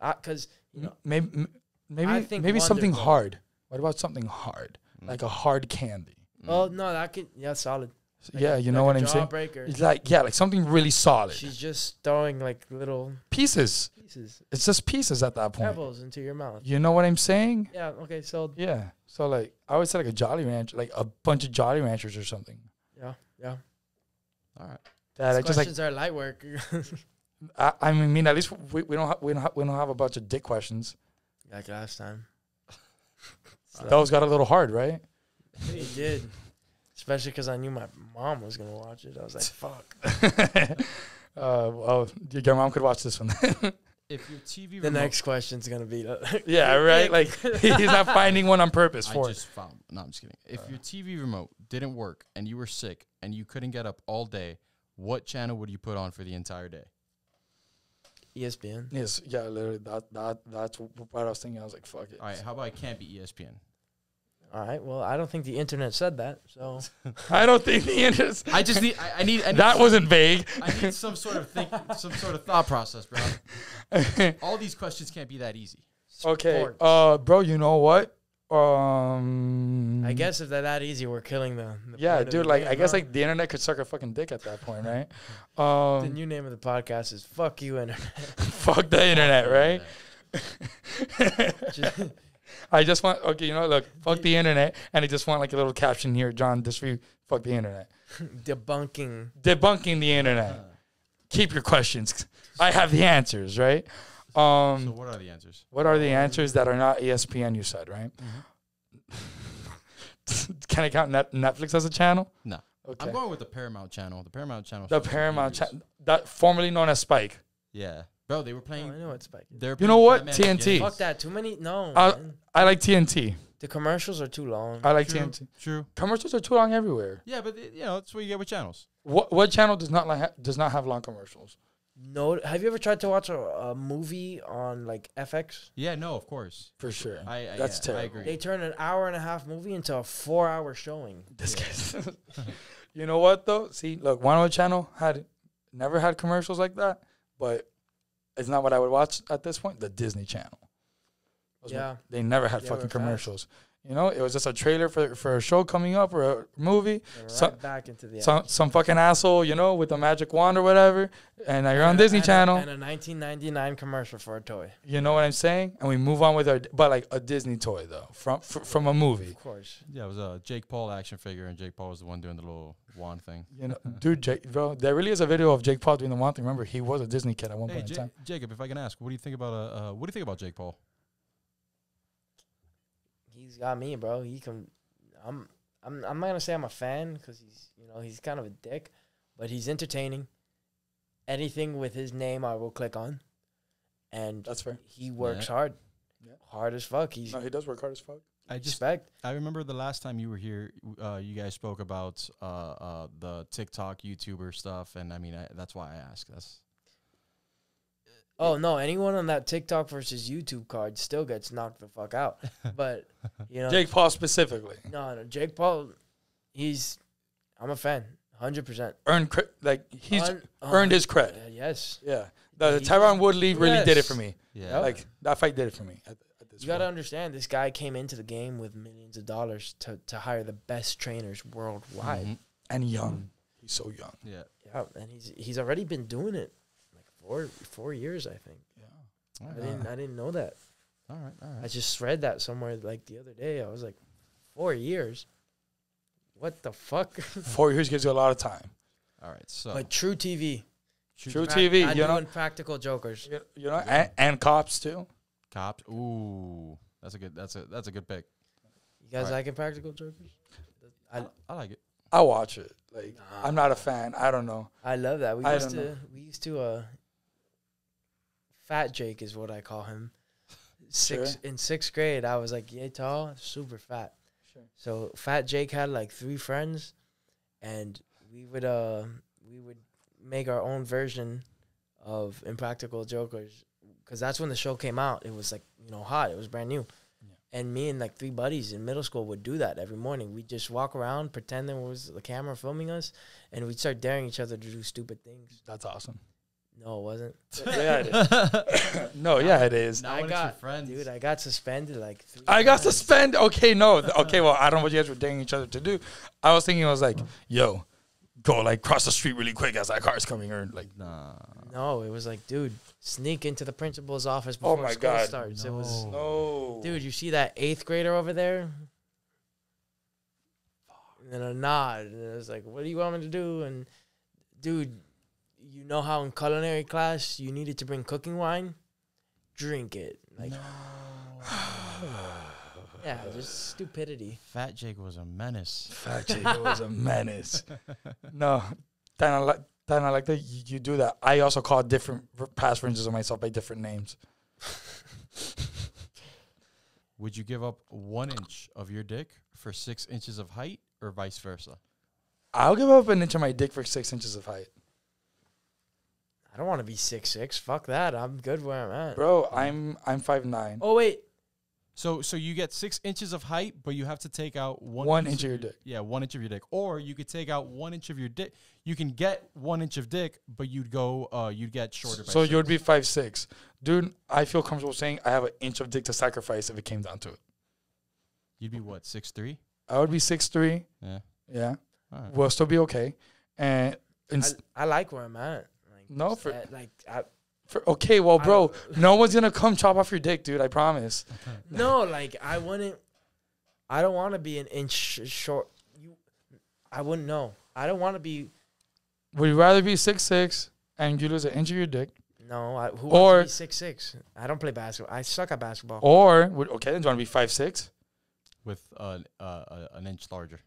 Yeah, because you know maybe I maybe think maybe something hard. What about something hard? nah. Like a hard candy. Mm. Oh no, that could yeah, solid. Like yeah, a- you know like what a I'm saying? Jawbreaker. It's like yeah, like something really solid. She's just throwing like little pieces. pieces, It's just pieces at that point. pebbles into your mouth. You know what I'm saying? Yeah. Okay. So Yeah. So like I would say like a Jolly Rancher, like a bunch of Jolly Ranchers or something. yeah, yeah. All right. That I These just like questions are light work. I, I mean at least we, we don't ha- we don't ha- we don't have a bunch of dick questions. like last time. Those got a little hard, right? He did. Especially because I knew my mom was gonna watch it. I was like, "Fuck." uh, well, your mom could watch this one. If your TV The remote, next question's gonna be. uh, yeah, right. Like he's not finding one on purpose I for it. just found. No, I'm just kidding. If your TV remote didn't work and you were sick and you couldn't get up all day, what channel would you put on for the entire day? ESPN. Yes, yeah, literally. That that that's what I was thinking. I was like, fuck it. All right. How about it can't be ESPN? All right. Well, I don't think the internet said that. So I don't think the internet. I just need. I, I need. I need That some- wasn't vague. I need some sort of think, some sort of thought process, bro. All these questions can't be that easy. okay, Sports. uh, bro. You know what? Um, I guess if they're that easy, we're killing the. the Yeah, dude. the Like, game, I guess huh? like the internet could suck a fucking dick at that point, right? Um, the new name of the podcast is "Fuck You Internet." fuck the internet, right? Just- I just want okay, you know, look, fuck the internet, and I just want like a little caption here, John. just for you, fuck the internet, debunking. debunking the internet. Keep your questions. I have the answers, right? So Um, what are the answers? what are the answers that are not ESPN? You said right. Can I count Net- Netflix as a channel? No. Okay. I'm going with the Paramount channel. The Paramount channel. the Paramount channel, that formerly known as Spike. Yeah, bro. They were Oh, playing. I know it's Spike. They're You know what? Batman TNT. Fuck that. Too many. No. Man. I like TNT. The commercials are too long. I like True, TNT. True. Commercials are too long everywhere. Yeah, but it- you know that's what you get with channels. What what channel does not like ha- does not have long commercials? No. Have you ever tried to watch a, a movie on like FX? Yeah, no, of course. For sure. I, I That's yeah, I terrible. agree. They turn an hour and a half movie into a four-hour showing. This Yeah. guy's. You know what though? See, look, One World Channel had never had commercials like that, but it's not what I would watch at this point. The Disney Channel. Those were- Yeah. they never had They fucking commercials. fast. Commercials. You know, it was just a trailer for for a show coming up or a movie. Right So- back into the Some some fucking asshole, you know, with a magic wand or whatever, and now you're on And a- Disney and a- Channel. and a 1999 commercial for a toy. You know what I'm saying? And we move on with our, but like a Disney toy though, from fr- from a movie. Of course. Yeah, it was a Jake Paul action figure, and Jake Paul was the one doing the little wand thing. You know, dude, Jake, bro, there really is a video of Jake Paul doing the one thing. Remember, he was a Disney kid at one Hey, point in time. Jacob, if I can ask, what do you think about uh, uh what do you think about Jake Paul? He's got me, bro. He can. I'm. I'm. I'm not gonna say I'm a fan because he's. You know, he's kind of a dick, but he's entertaining. Anything with his name, I will click on, and That's fair. he works Yeah. hard. Yeah. Hard as fuck. He's No, he does work hard as fuck. I just respect. I remember the last time you were here, uh, you guys spoke about uh, uh, the TikTok YouTuber stuff, and I mean I, that's why I ask. That's Oh no! Anyone on that TikTok versus YouTube card still gets knocked the fuck out. But you know, Jake Paul specifically no, no, Jake Paul, he's. I'm a fan, hundred percent. earned cre- like he's earned his cred. yes, Yeah, the, the Tyron Woodley really did it for me. yeah. Yep. Like that fight did it for me. At, at this you gotta understand. This guy came into the game with millions of dollars to to hire the best trainers worldwide. Mhm. and young. He's so young. Yeah. Yeah, and he's he's already been doing it like four four years, I think. All I right. didn't I didn't know that. All right. All I just read that somewhere like the other day. I was like, four years. What the fuck? Four years gives you a lot of time. All right. So But True TV. True Prac- TV, I you know, doing practical jokers. you, you know, and, and cops too. cops. Ooh, that's a good. That's a that's a good pick. You guys Right. liking practical jokers? I I like it. I watch it. Like Nah. I'm not a fan. I don't know. I love that. We I used don't to we used to uh Fat Jake is what I call him. Six Sure. in sixth grade I was like yay tall, super fat. Sure. So Fat Jake had like three friends and we would uh we would make our own version of Impractical Jokers because that's when the show came out. It was like, you know, hot. It was brand new. Yeah. And me and like three buddies in middle school would do that every morning. We'd just walk around, pretend there was the camera filming us, and we'd start daring each other to do stupid things. That's awesome. No, it wasn't. yeah, it is. no, yeah, it is. Now I when it's your got, friends. dude, I got suspended like three I got times. suspended. Okay, no. Okay, well, I don't know what you guys were daring each other to do. I was thinking, I was like, yo, go like cross the street really quick as that car's coming, or like, Nah. No, it was like, dude, sneak into the principal's office Oh before my school God. starts. It was, No. no, dude, you see that eighth grader over there? And then a nod, and it was like, "What do you want me to do?" And dude, you know how in culinary class you needed to bring cooking wine, drink it. Like, yeah, just stupidity. Fat Jake was a menace. Fat Jake was a menace. No, then I like. Then I like that you, you do that. I also call different r- past versions of myself by different names. Would you give up one inch of your dick for six inches of height, or vice versa? I'll give up an inch of my dick for six inches of height, I don't want to be six six. Fuck that. I'm good where I'm at. bro. I'm I'm five nine. Oh wait, So, so you get six inches of height, but you have to take out one, One piece inch of your dick. Yeah, one inch of your dick, or you could take out one inch of your dick. You can get one inch of dick, but you'd go, uh, you'd get shorter. by So six. you would be five six, dude. I feel comfortable saying I have an inch of dick to sacrifice if it came down to it. you'd be what six three? I would be six three. Yeah. Yeah, All right. we'll still be okay. And I, I like where I'm at. Like, No, just for- that, like I, for, okay, well, bro, no one's gonna come chop off your dick, dude. I promise. no, like I wouldn't. I don't want to be an inch short. You, I wouldn't know. I don't want to be. Would you rather be six six and you lose an inch of your dick, No, I, who Or- wants to be six six? I don't play basketball. I suck at basketball. or would okay then do you want to be five six? With uh, uh, uh, an inch larger.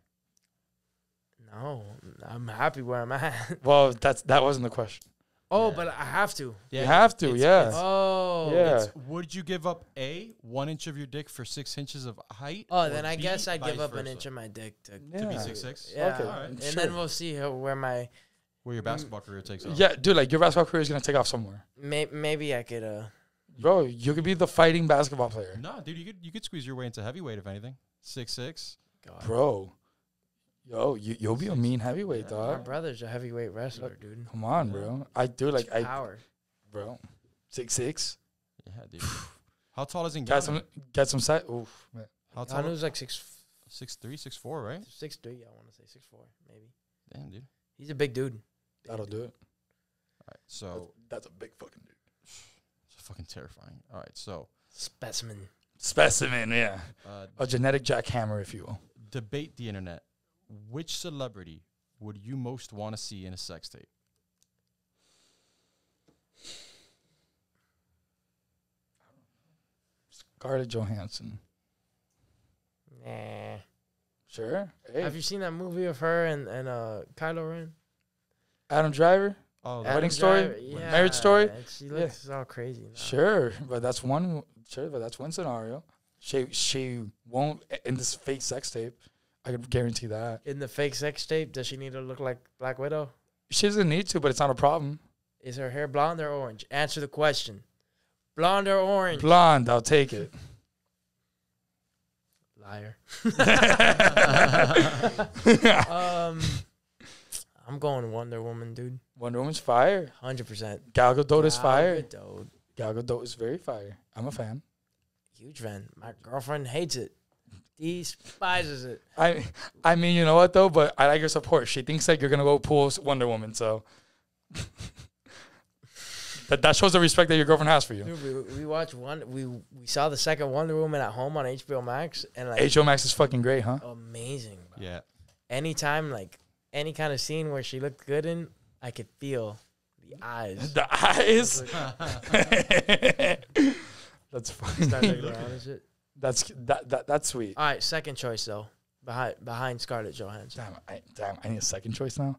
No, I'm happy where I'm at. Well, that's that wasn't the question. Oh, Yeah. but I have to. you have to, it's- yeah. it's- Oh, Yeah. it's, would you give up a one inch of your dick for six inches of height? Oh, then I B, guess I'd give vice up an inch of my dick to, to be six six. yeah, Okay, Alright. and sure. then we'll see how, where my Where your basketball career takes off. Yeah, dude, like your basketball career is gonna take off somewhere, may, maybe I could uh bro. You could be the fighting basketball player, No, dude, you could you could squeeze your way into heavyweight if anything. Six six. God. bro. Yo, you you'll be a mean heavyweight, dog. My dog. brother's a heavyweight wrestler, dude. Come on, bro. I do like I, Power. bro. Six six. Yeah, dude. How tall is Got Ngannou? some got some side. Oof, man. How tall? Ngannou's like six Six three, six four, right? six three. I want to say six four, maybe. Damn, dude. He's a big dude. Big That'll dude. do it. All right, so That's a big fucking dude. it's fucking terrifying. All right, so Specimen. Specimen, yeah. uh, A genetic jackhammer, if you will. debate the internet. Which celebrity would you most want to see in a sex tape? Scarlett Johansson. Nah. Sure. Hey. Have you seen that movie of her and and uh Kylo Ren? Adam Driver? Oh, Wedding Story? Driver? Marriage Story? and She looks all crazy. Now. Sure, but that's one. Sure, but that's one scenario. She she won't in this fake sex tape. I can guarantee that In the fake sex tape, does she need to look like Black Widow? she doesn't need to, but it's not a problem. Is her hair blonde or orange? Answer the question. Blonde or orange? Blonde, I'll take it. Liar. um, I'm going Wonder Woman, dude. Wonder Woman's fire. Hundred percent. Gal Gadot is fire. Dude. Gal Gadot is very fire. I'm a fan. Huge fan. My girlfriend hates it. He despises it. I I mean, you know what though? But I like your support. She thinks that you're gonna go pull Wonder Woman, so that that shows the respect that your girlfriend has for you. Dude, we, we watched one. We we saw the second Wonder Woman at home on HBO Max, and like HBO Max is fucking great, huh? amazing. Bro. yeah. Anytime like any kind of scene where she looked good in, I could feel the eyes. The eyes. Start That's looking funny. around and shit. That's that, that that's sweet. All right, second choice though, behind behind Scarlett Johansson. Damn, I, damn, I need a second choice now.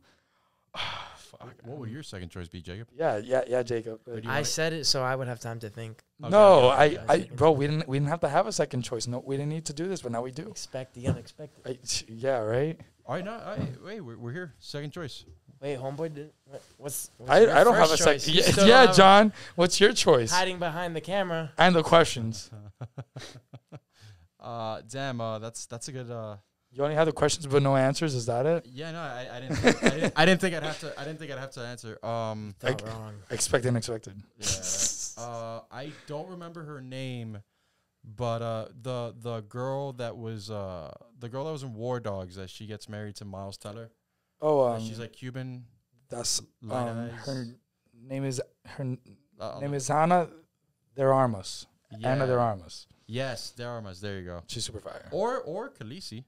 Fuck. What would your second choice be, Jacob? Yeah, yeah, yeah, Jacob. Who do you I said it so I would have time to think. Okay, no, okay, I. I, bro, we didn't, we didn't have to have a second choice. No, we didn't need to do this, but now we do. Expect the unexpected. I, yeah, right. All right, no, I, wait, we're, we're here. Second choice. Wait, homeboy, did what, what's, what's I, your I don't have a first choice? second. Yeah, yeah John. What's your choice? Hiding behind the camera. And the questions. Uh, damn, uh, that's that's a good. Uh, You only have the questions but no answers. Is that it? yeah, no, I, I didn't. Think, I, didn't I didn't think I'd have to. I didn't think I'd have to answer. Um, I- wrong. Expected and expected. yeah. Uh, I don't remember her name, but uh, the the girl that was uh the girl that was in War Dogs that she gets married to Miles Teller. Oh, Uh, um, she's like Cuban. that's um, her name is her Uh, name is Ana de Armas. Ana de yeah. Armas. Yes, De Armas. There you go. She's super fire. Or or Khaleesi.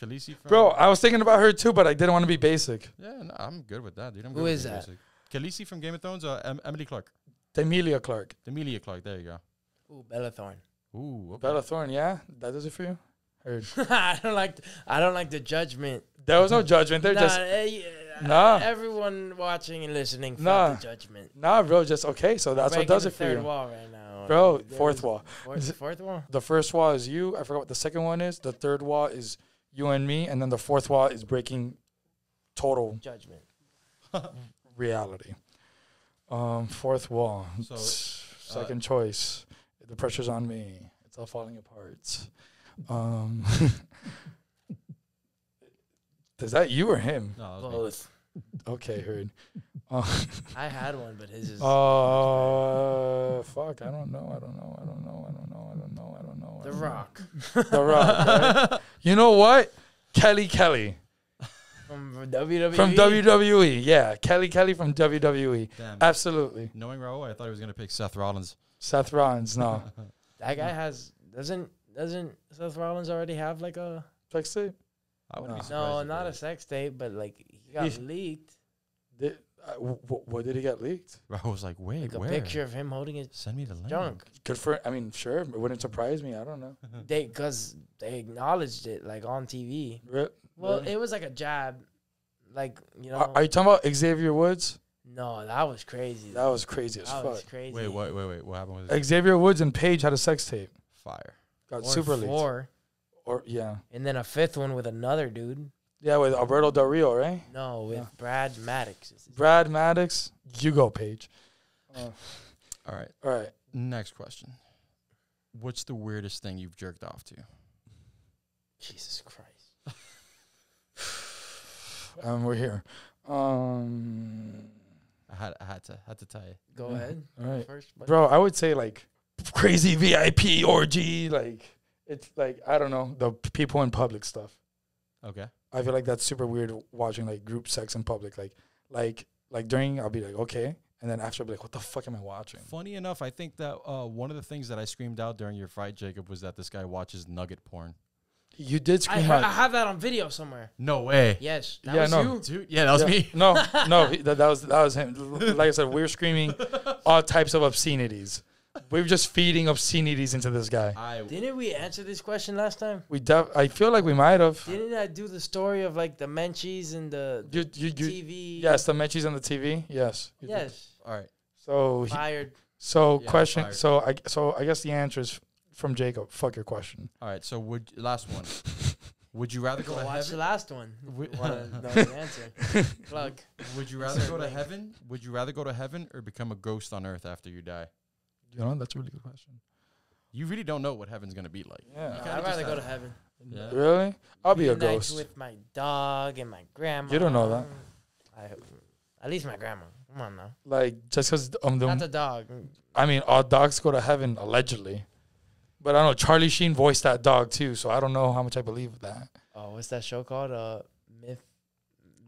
Khaleesi from. Bro, I was thinking about her too, but I didn't want to be basic. Yeah, no, I'm good with that, dude. I'm Who good with that? basic. Khaleesi from Game of Thrones. Uh, em- Emily Clark. Emilia Clarke. Emilia Clarke. There you go. Ooh, Bella Thorne. Ooh. Okay. Bella Thorne, yeah? That does it for you? Heard. I don't like. th- I don't like the judgment. There was no judgment. They're Nah, just, eh, uh, Nah. Everyone watching and listening felt Nah. the judgment. nah, bro, just okay. So that's what does it for third you. wall right now, Bro, There fourth wall. Fourth, fourth wall. The first wall is you. I forgot what the second one is. The third wall is you and me. And then the fourth wall is breaking total Judgment. reality. Um, fourth wall. So, Second choice. The pressure's on me. It's all falling apart. Um, is that you or him? No, that was me. Both. Okay, heard. Uh, I had one, but his is uh, fuck. I don't know. I don't know. I don't know. I don't know. I don't know. I don't know. I The don't know. Rock The Rock. right? You know what? Kelly Kelly from WWE. from WWE. Yeah, Kelly Kelly from WWE. Damn. Absolutely. Knowing Raul, I thought he was gonna pick Seth Rollins. Seth Rollins. No. That guy has doesn't doesn't Seth Rollins already have like a Sex tape? I wouldn't be No. surprised. no, not a sex tape, but like he got He's- leaked. Did, uh, w- w- what did he get leaked? did. Raul was like, wait, Like a where? picture of him holding his Send me the link. junk. Good for. I mean, sure. It wouldn't surprise me. I don't know. They because they acknowledged it like on TV. Re- Well, really? it was like a jab, like you know. are, are you talking about Xavier Woods? no, that was crazy. That was crazy as That fuck. was crazy. Wait, wait, wait, wait. What happened with it? Xavier Woods and Paige had a sex tape. Fire. Got Or super leaked. four, Or yeah, and then a fifth one with another dude. yeah, with Alberto Del Rio, right? No, with Yeah. Brad Maddox. Brad Maddox. You go, Paige. All right. All right. Next question. What's the weirdest thing you've jerked off to? Jesus Christ. and we're here. Um, I had I had to had to tell you. Go Yeah. ahead. all right, First, bro. I would say like crazy VIP orgy. Like it's like I don't know the people in public stuff. Okay. I feel like that's super weird watching like group sex in public. Like like like during I'll be like okay, and then after I'll be like what the fuck am I watching? Funny enough, I think that uh, one of the things that I screamed out during your fight, Jacob, was that this guy watches nugget porn. You did I, scream heard, I have that on video somewhere. No way. Yes, that Yeah, was no. you. Dude, yeah, that was Yeah. me. No, no, he, that, that was that was him. Like I said, we were screaming all types of obscenities. We were just feeding obscenities into this guy. I Didn't we answer this question last time? We def- I feel like we might have. Didn't I do the story of like the Menchies and the You, you, you, TV? yes, the Menchies on the TV. Yes. you did. Yes. all right. So he- Fired. so Yeah, question. fired. So I so I guess the answer is from Jacob. Fuck your question. All right. So would last one. Would you rather go Go to watch the heaven? last one. We- Wanna know the answer? Plug. Would you rather go to heaven? Would you rather go to heaven or become a ghost on earth after you die? You know, that's a really good question. You really don't know what heaven's gonna be like. Yeah. You kinda I'd just rather go have- to heaven. Yeah. Really? I'll be a Reunite ghost. with my dog and my grandma. You don't know that. I hope. At least my grandma. Come on now. Like just because um, Not the, the dog. I mean, all dogs go to heaven allegedly, but I don't know. Charlie Sheen voiced that dog too, so I don't know how much I believe that. Oh, what's that show called? Uh, Myth.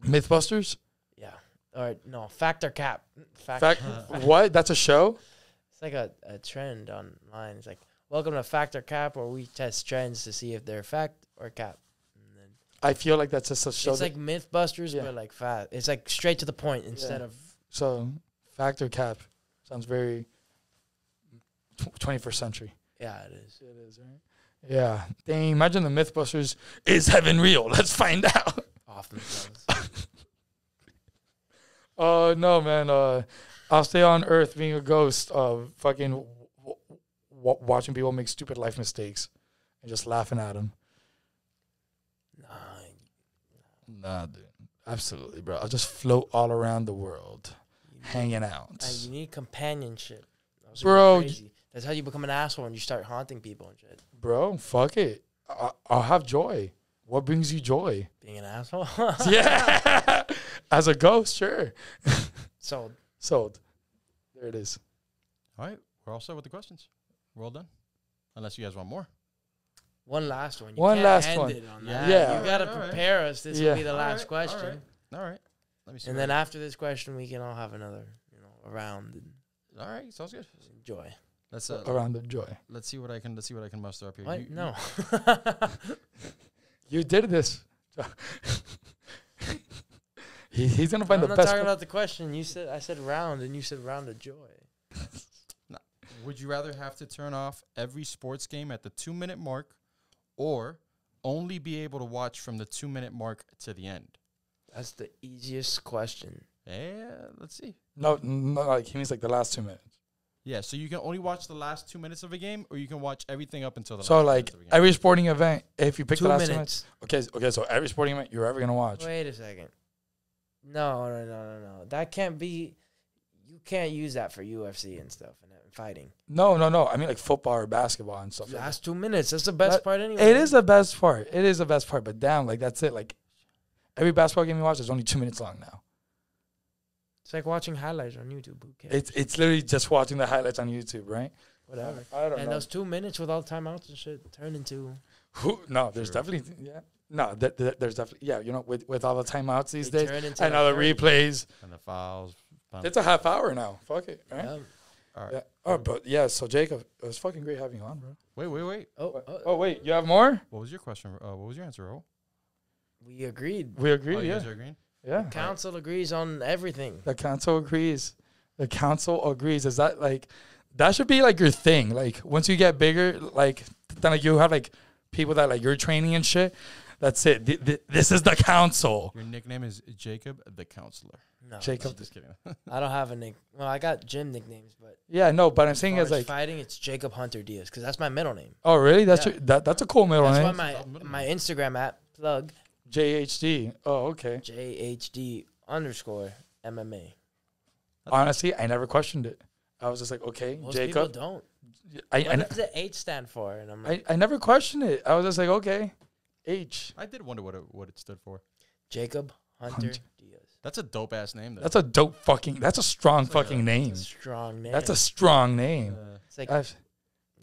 MythBusters. Yeah. Or no, Fact or Cap. Fact. Fact. what? That's a show. It's like a, a trend online. It's like, welcome to Fact or Cap, where we test trends to see if they're fact or cap. I feel like that's just a show. it's like MythBusters, Yeah. but like fat. It's like straight to the point instead Yeah. of so fact or cap sounds very twenty first century. yeah, it is. It is right. Yeah. Dang. Imagine the MythBusters. Is heaven real? Let's find out. Off themselves. Oh no, man. Uh, I'll stay on Earth being a ghost. of fucking w- w- watching people make stupid life mistakes and just laughing at them. nah, dude. Absolutely, bro. I'll just float all around the world, hanging out. you need companionship. That was Bro, crazy. That's how you become an asshole and you start haunting people and shit. Bro, fuck it. I- I'll have joy. What brings you joy? Being an asshole. yeah. As a ghost, sure. so Sold. There it is. All right, we're all set with the questions. We're all done. Unless you guys want more. one last one. You One can't last end one. It on Yeah. that. Yeah. You gotta Alright, alright. prepare us. This Yeah. will be the last Alright, question. alright. All right. Let me see. And then I- after this question, we can all have another, you know, a round all right, sounds good. enjoy. Let's uh, Around the joy. let's see what I can let's see what I can muster up here. What? You- you- no. You did this. he, he's gonna find I'm the not best. talking about the question. You said I said round, and you said round of joy. Would you rather have to turn off every sports game at the two minute mark, or only be able to watch from the two minute mark to the end? That's the easiest question. Yeah, let's see. no, no, like he means like the last two minutes. Yeah, so you can only watch the last two minutes of a game, or you can watch everything up until the So last like of a game. every sporting event, if you pick Two the last two minutes, minutes. okay, okay, so every sporting event you're ever gonna watch. Wait a second. No, no, no, no, no. That can't be. You can't use that for UFC and stuff and, fighting. No, no, no. I mean like football or basketball and stuff. Like. Last two minutes. That's the best That- part anyway. It is the best part. It is the best part. But damn, like that's it. Like every basketball game you watch is only two minutes long now. It's like watching highlights on YouTube. It's it's literally just watching the highlights on YouTube, right? Whatever. I don't know. And know. those two minutes with all the timeouts and shit turn into. Who, no, there's True. definitely yeah. No, th- th- there's definitely yeah. You know, with with all the timeouts these they days and all the replays, and the fouls. bum. it's a half hour now. Fuck it, right? Yeah. All right. Yeah. Oh, but yeah. So Jacob, it was fucking great having you on, bro. Wait, wait, wait. Oh, oh, Oh wait, you have more? What was your question? Uh, what was your answer, Earl? we agreed. We agree. oh, you yeah, guys are agreeing? yeah. Council agrees on everything. The council agrees. The council agrees. Is that like that should be like your thing? Like once you get bigger, like then like you have like people that like you're training and shit. That's it. Th- th- this is the council. Your nickname is Jacob the Counselor. No, Jacob. Just kidding. I don't have a nick. Well, I got gym nicknames, but Yeah, no, but I'm saying far is as like, fighting, it's Jacob Hunter Diaz because that's my middle name. oh really? That's Yeah. your, that. That's a cool middle That's name. why my my Instagram app plug JHD. Oh, okay. JHD underscore MMA. Honestly, I never questioned it. I was just like, okay, Most people Jacob. don't. I, What I, does the H stand for? And I'm like I, I never questioned it. I was just like, okay, H. I did wonder what it, what it stood for. Jacob Hunter Hunter. Diaz. That's a dope ass name. Though. That's a dope fucking. That's a strong It's like fucking a- name. It's a strong name. That's a strong name. Uh, It's like, I've-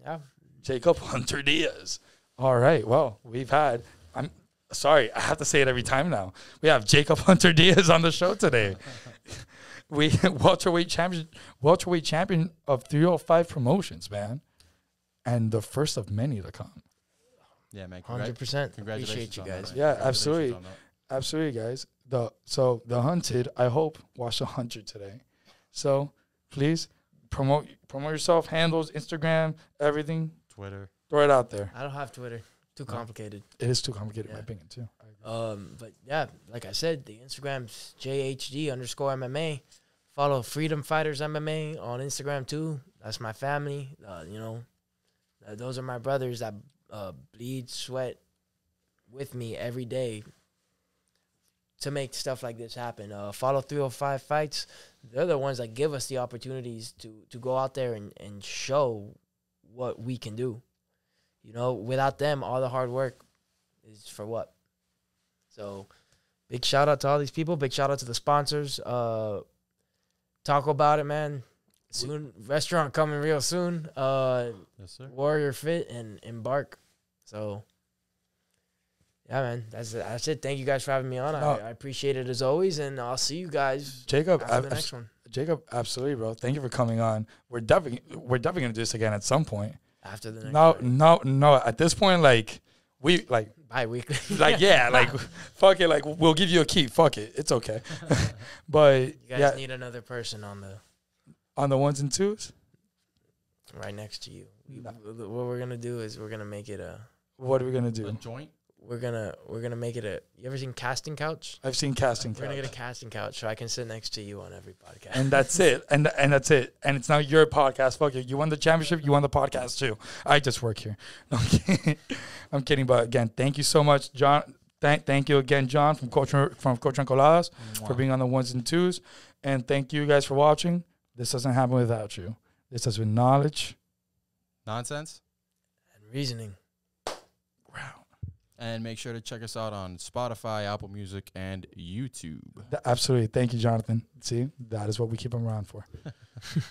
yeah. Jacob Hunter Diaz. All right. Well, we've had. I'm sorry. I have to say it every time now. We have Jacob Hunter Diaz on the show today. we welterweight champion, welterweight champion of 305 promotions, man, and the first of many to come. Yeah, man. Hundred percent. congratulations Appreciate you on that, guys. Yeah, absolutely. Absolutely, guys. The so the hunted. I hope watch the hunter today. So please promote promote yourself. Handles, Instagram, everything. Twitter. Throw it out there. I don't have Twitter. Too No. complicated. It is too complicated, in my opinion, too. Um, but yeah, like I said, the Instagram's JHD underscore MMA. Follow Freedom Fighters MMA on Instagram too. That's my family. Uh, you know, uh, those are my brothers that uh, bleed, sweat with me every day to make stuff like this happen. Uh, follow 305 Fights. They're the ones that give us the opportunities to to go out there and, and show what we can do. You know, without them, all the hard work is for what? So, big shout out to all these people. Big shout out to the sponsors. Uh, talk about it, man. Soon, restaurant coming real soon. Uh, Yes, sir. Warrior Fit and Embark. So, yeah, man, that's it. That's it. Thank you guys for having me on. No. I, I appreciate it as always, and I'll see you guys Jacob, after ab- the next one. Jacob, absolutely, bro. Thank you for coming on. We're definitely we're definitely gonna do this again at some point. After the next No, one. no, no. At this point, like we like bi-weekly. like yeah, like fuck it, like we'll give you a key. Fuck it, it's okay. but you guys yeah, need another person on the on the ones and twos, right next to you. We, Nah. What we're gonna do is we're gonna make it a. what are we gonna A do? joint. We're gonna we're gonna make it a. You ever seen casting couch? I've seen casting couch. We're gonna get a casting couch so I can sit next to you on every podcast. and that's it. And and that's it. And it's now your podcast. Fuck you. You won the championship. You won the podcast too. I just work here. No, I'm kidding. I'm kidding. But again, thank you so much, John. Thank thank you again, John from Coach from Coach Coladas for being on the ones and twos. And thank you guys for watching. This doesn't happen without you. This has been knowledge. Nonsense. and reasoning. Wow. And make sure to check us out on Spotify, Apple Music, and YouTube. Absolutely. Thank you, Jonnathan. See, that is what we keep them around for.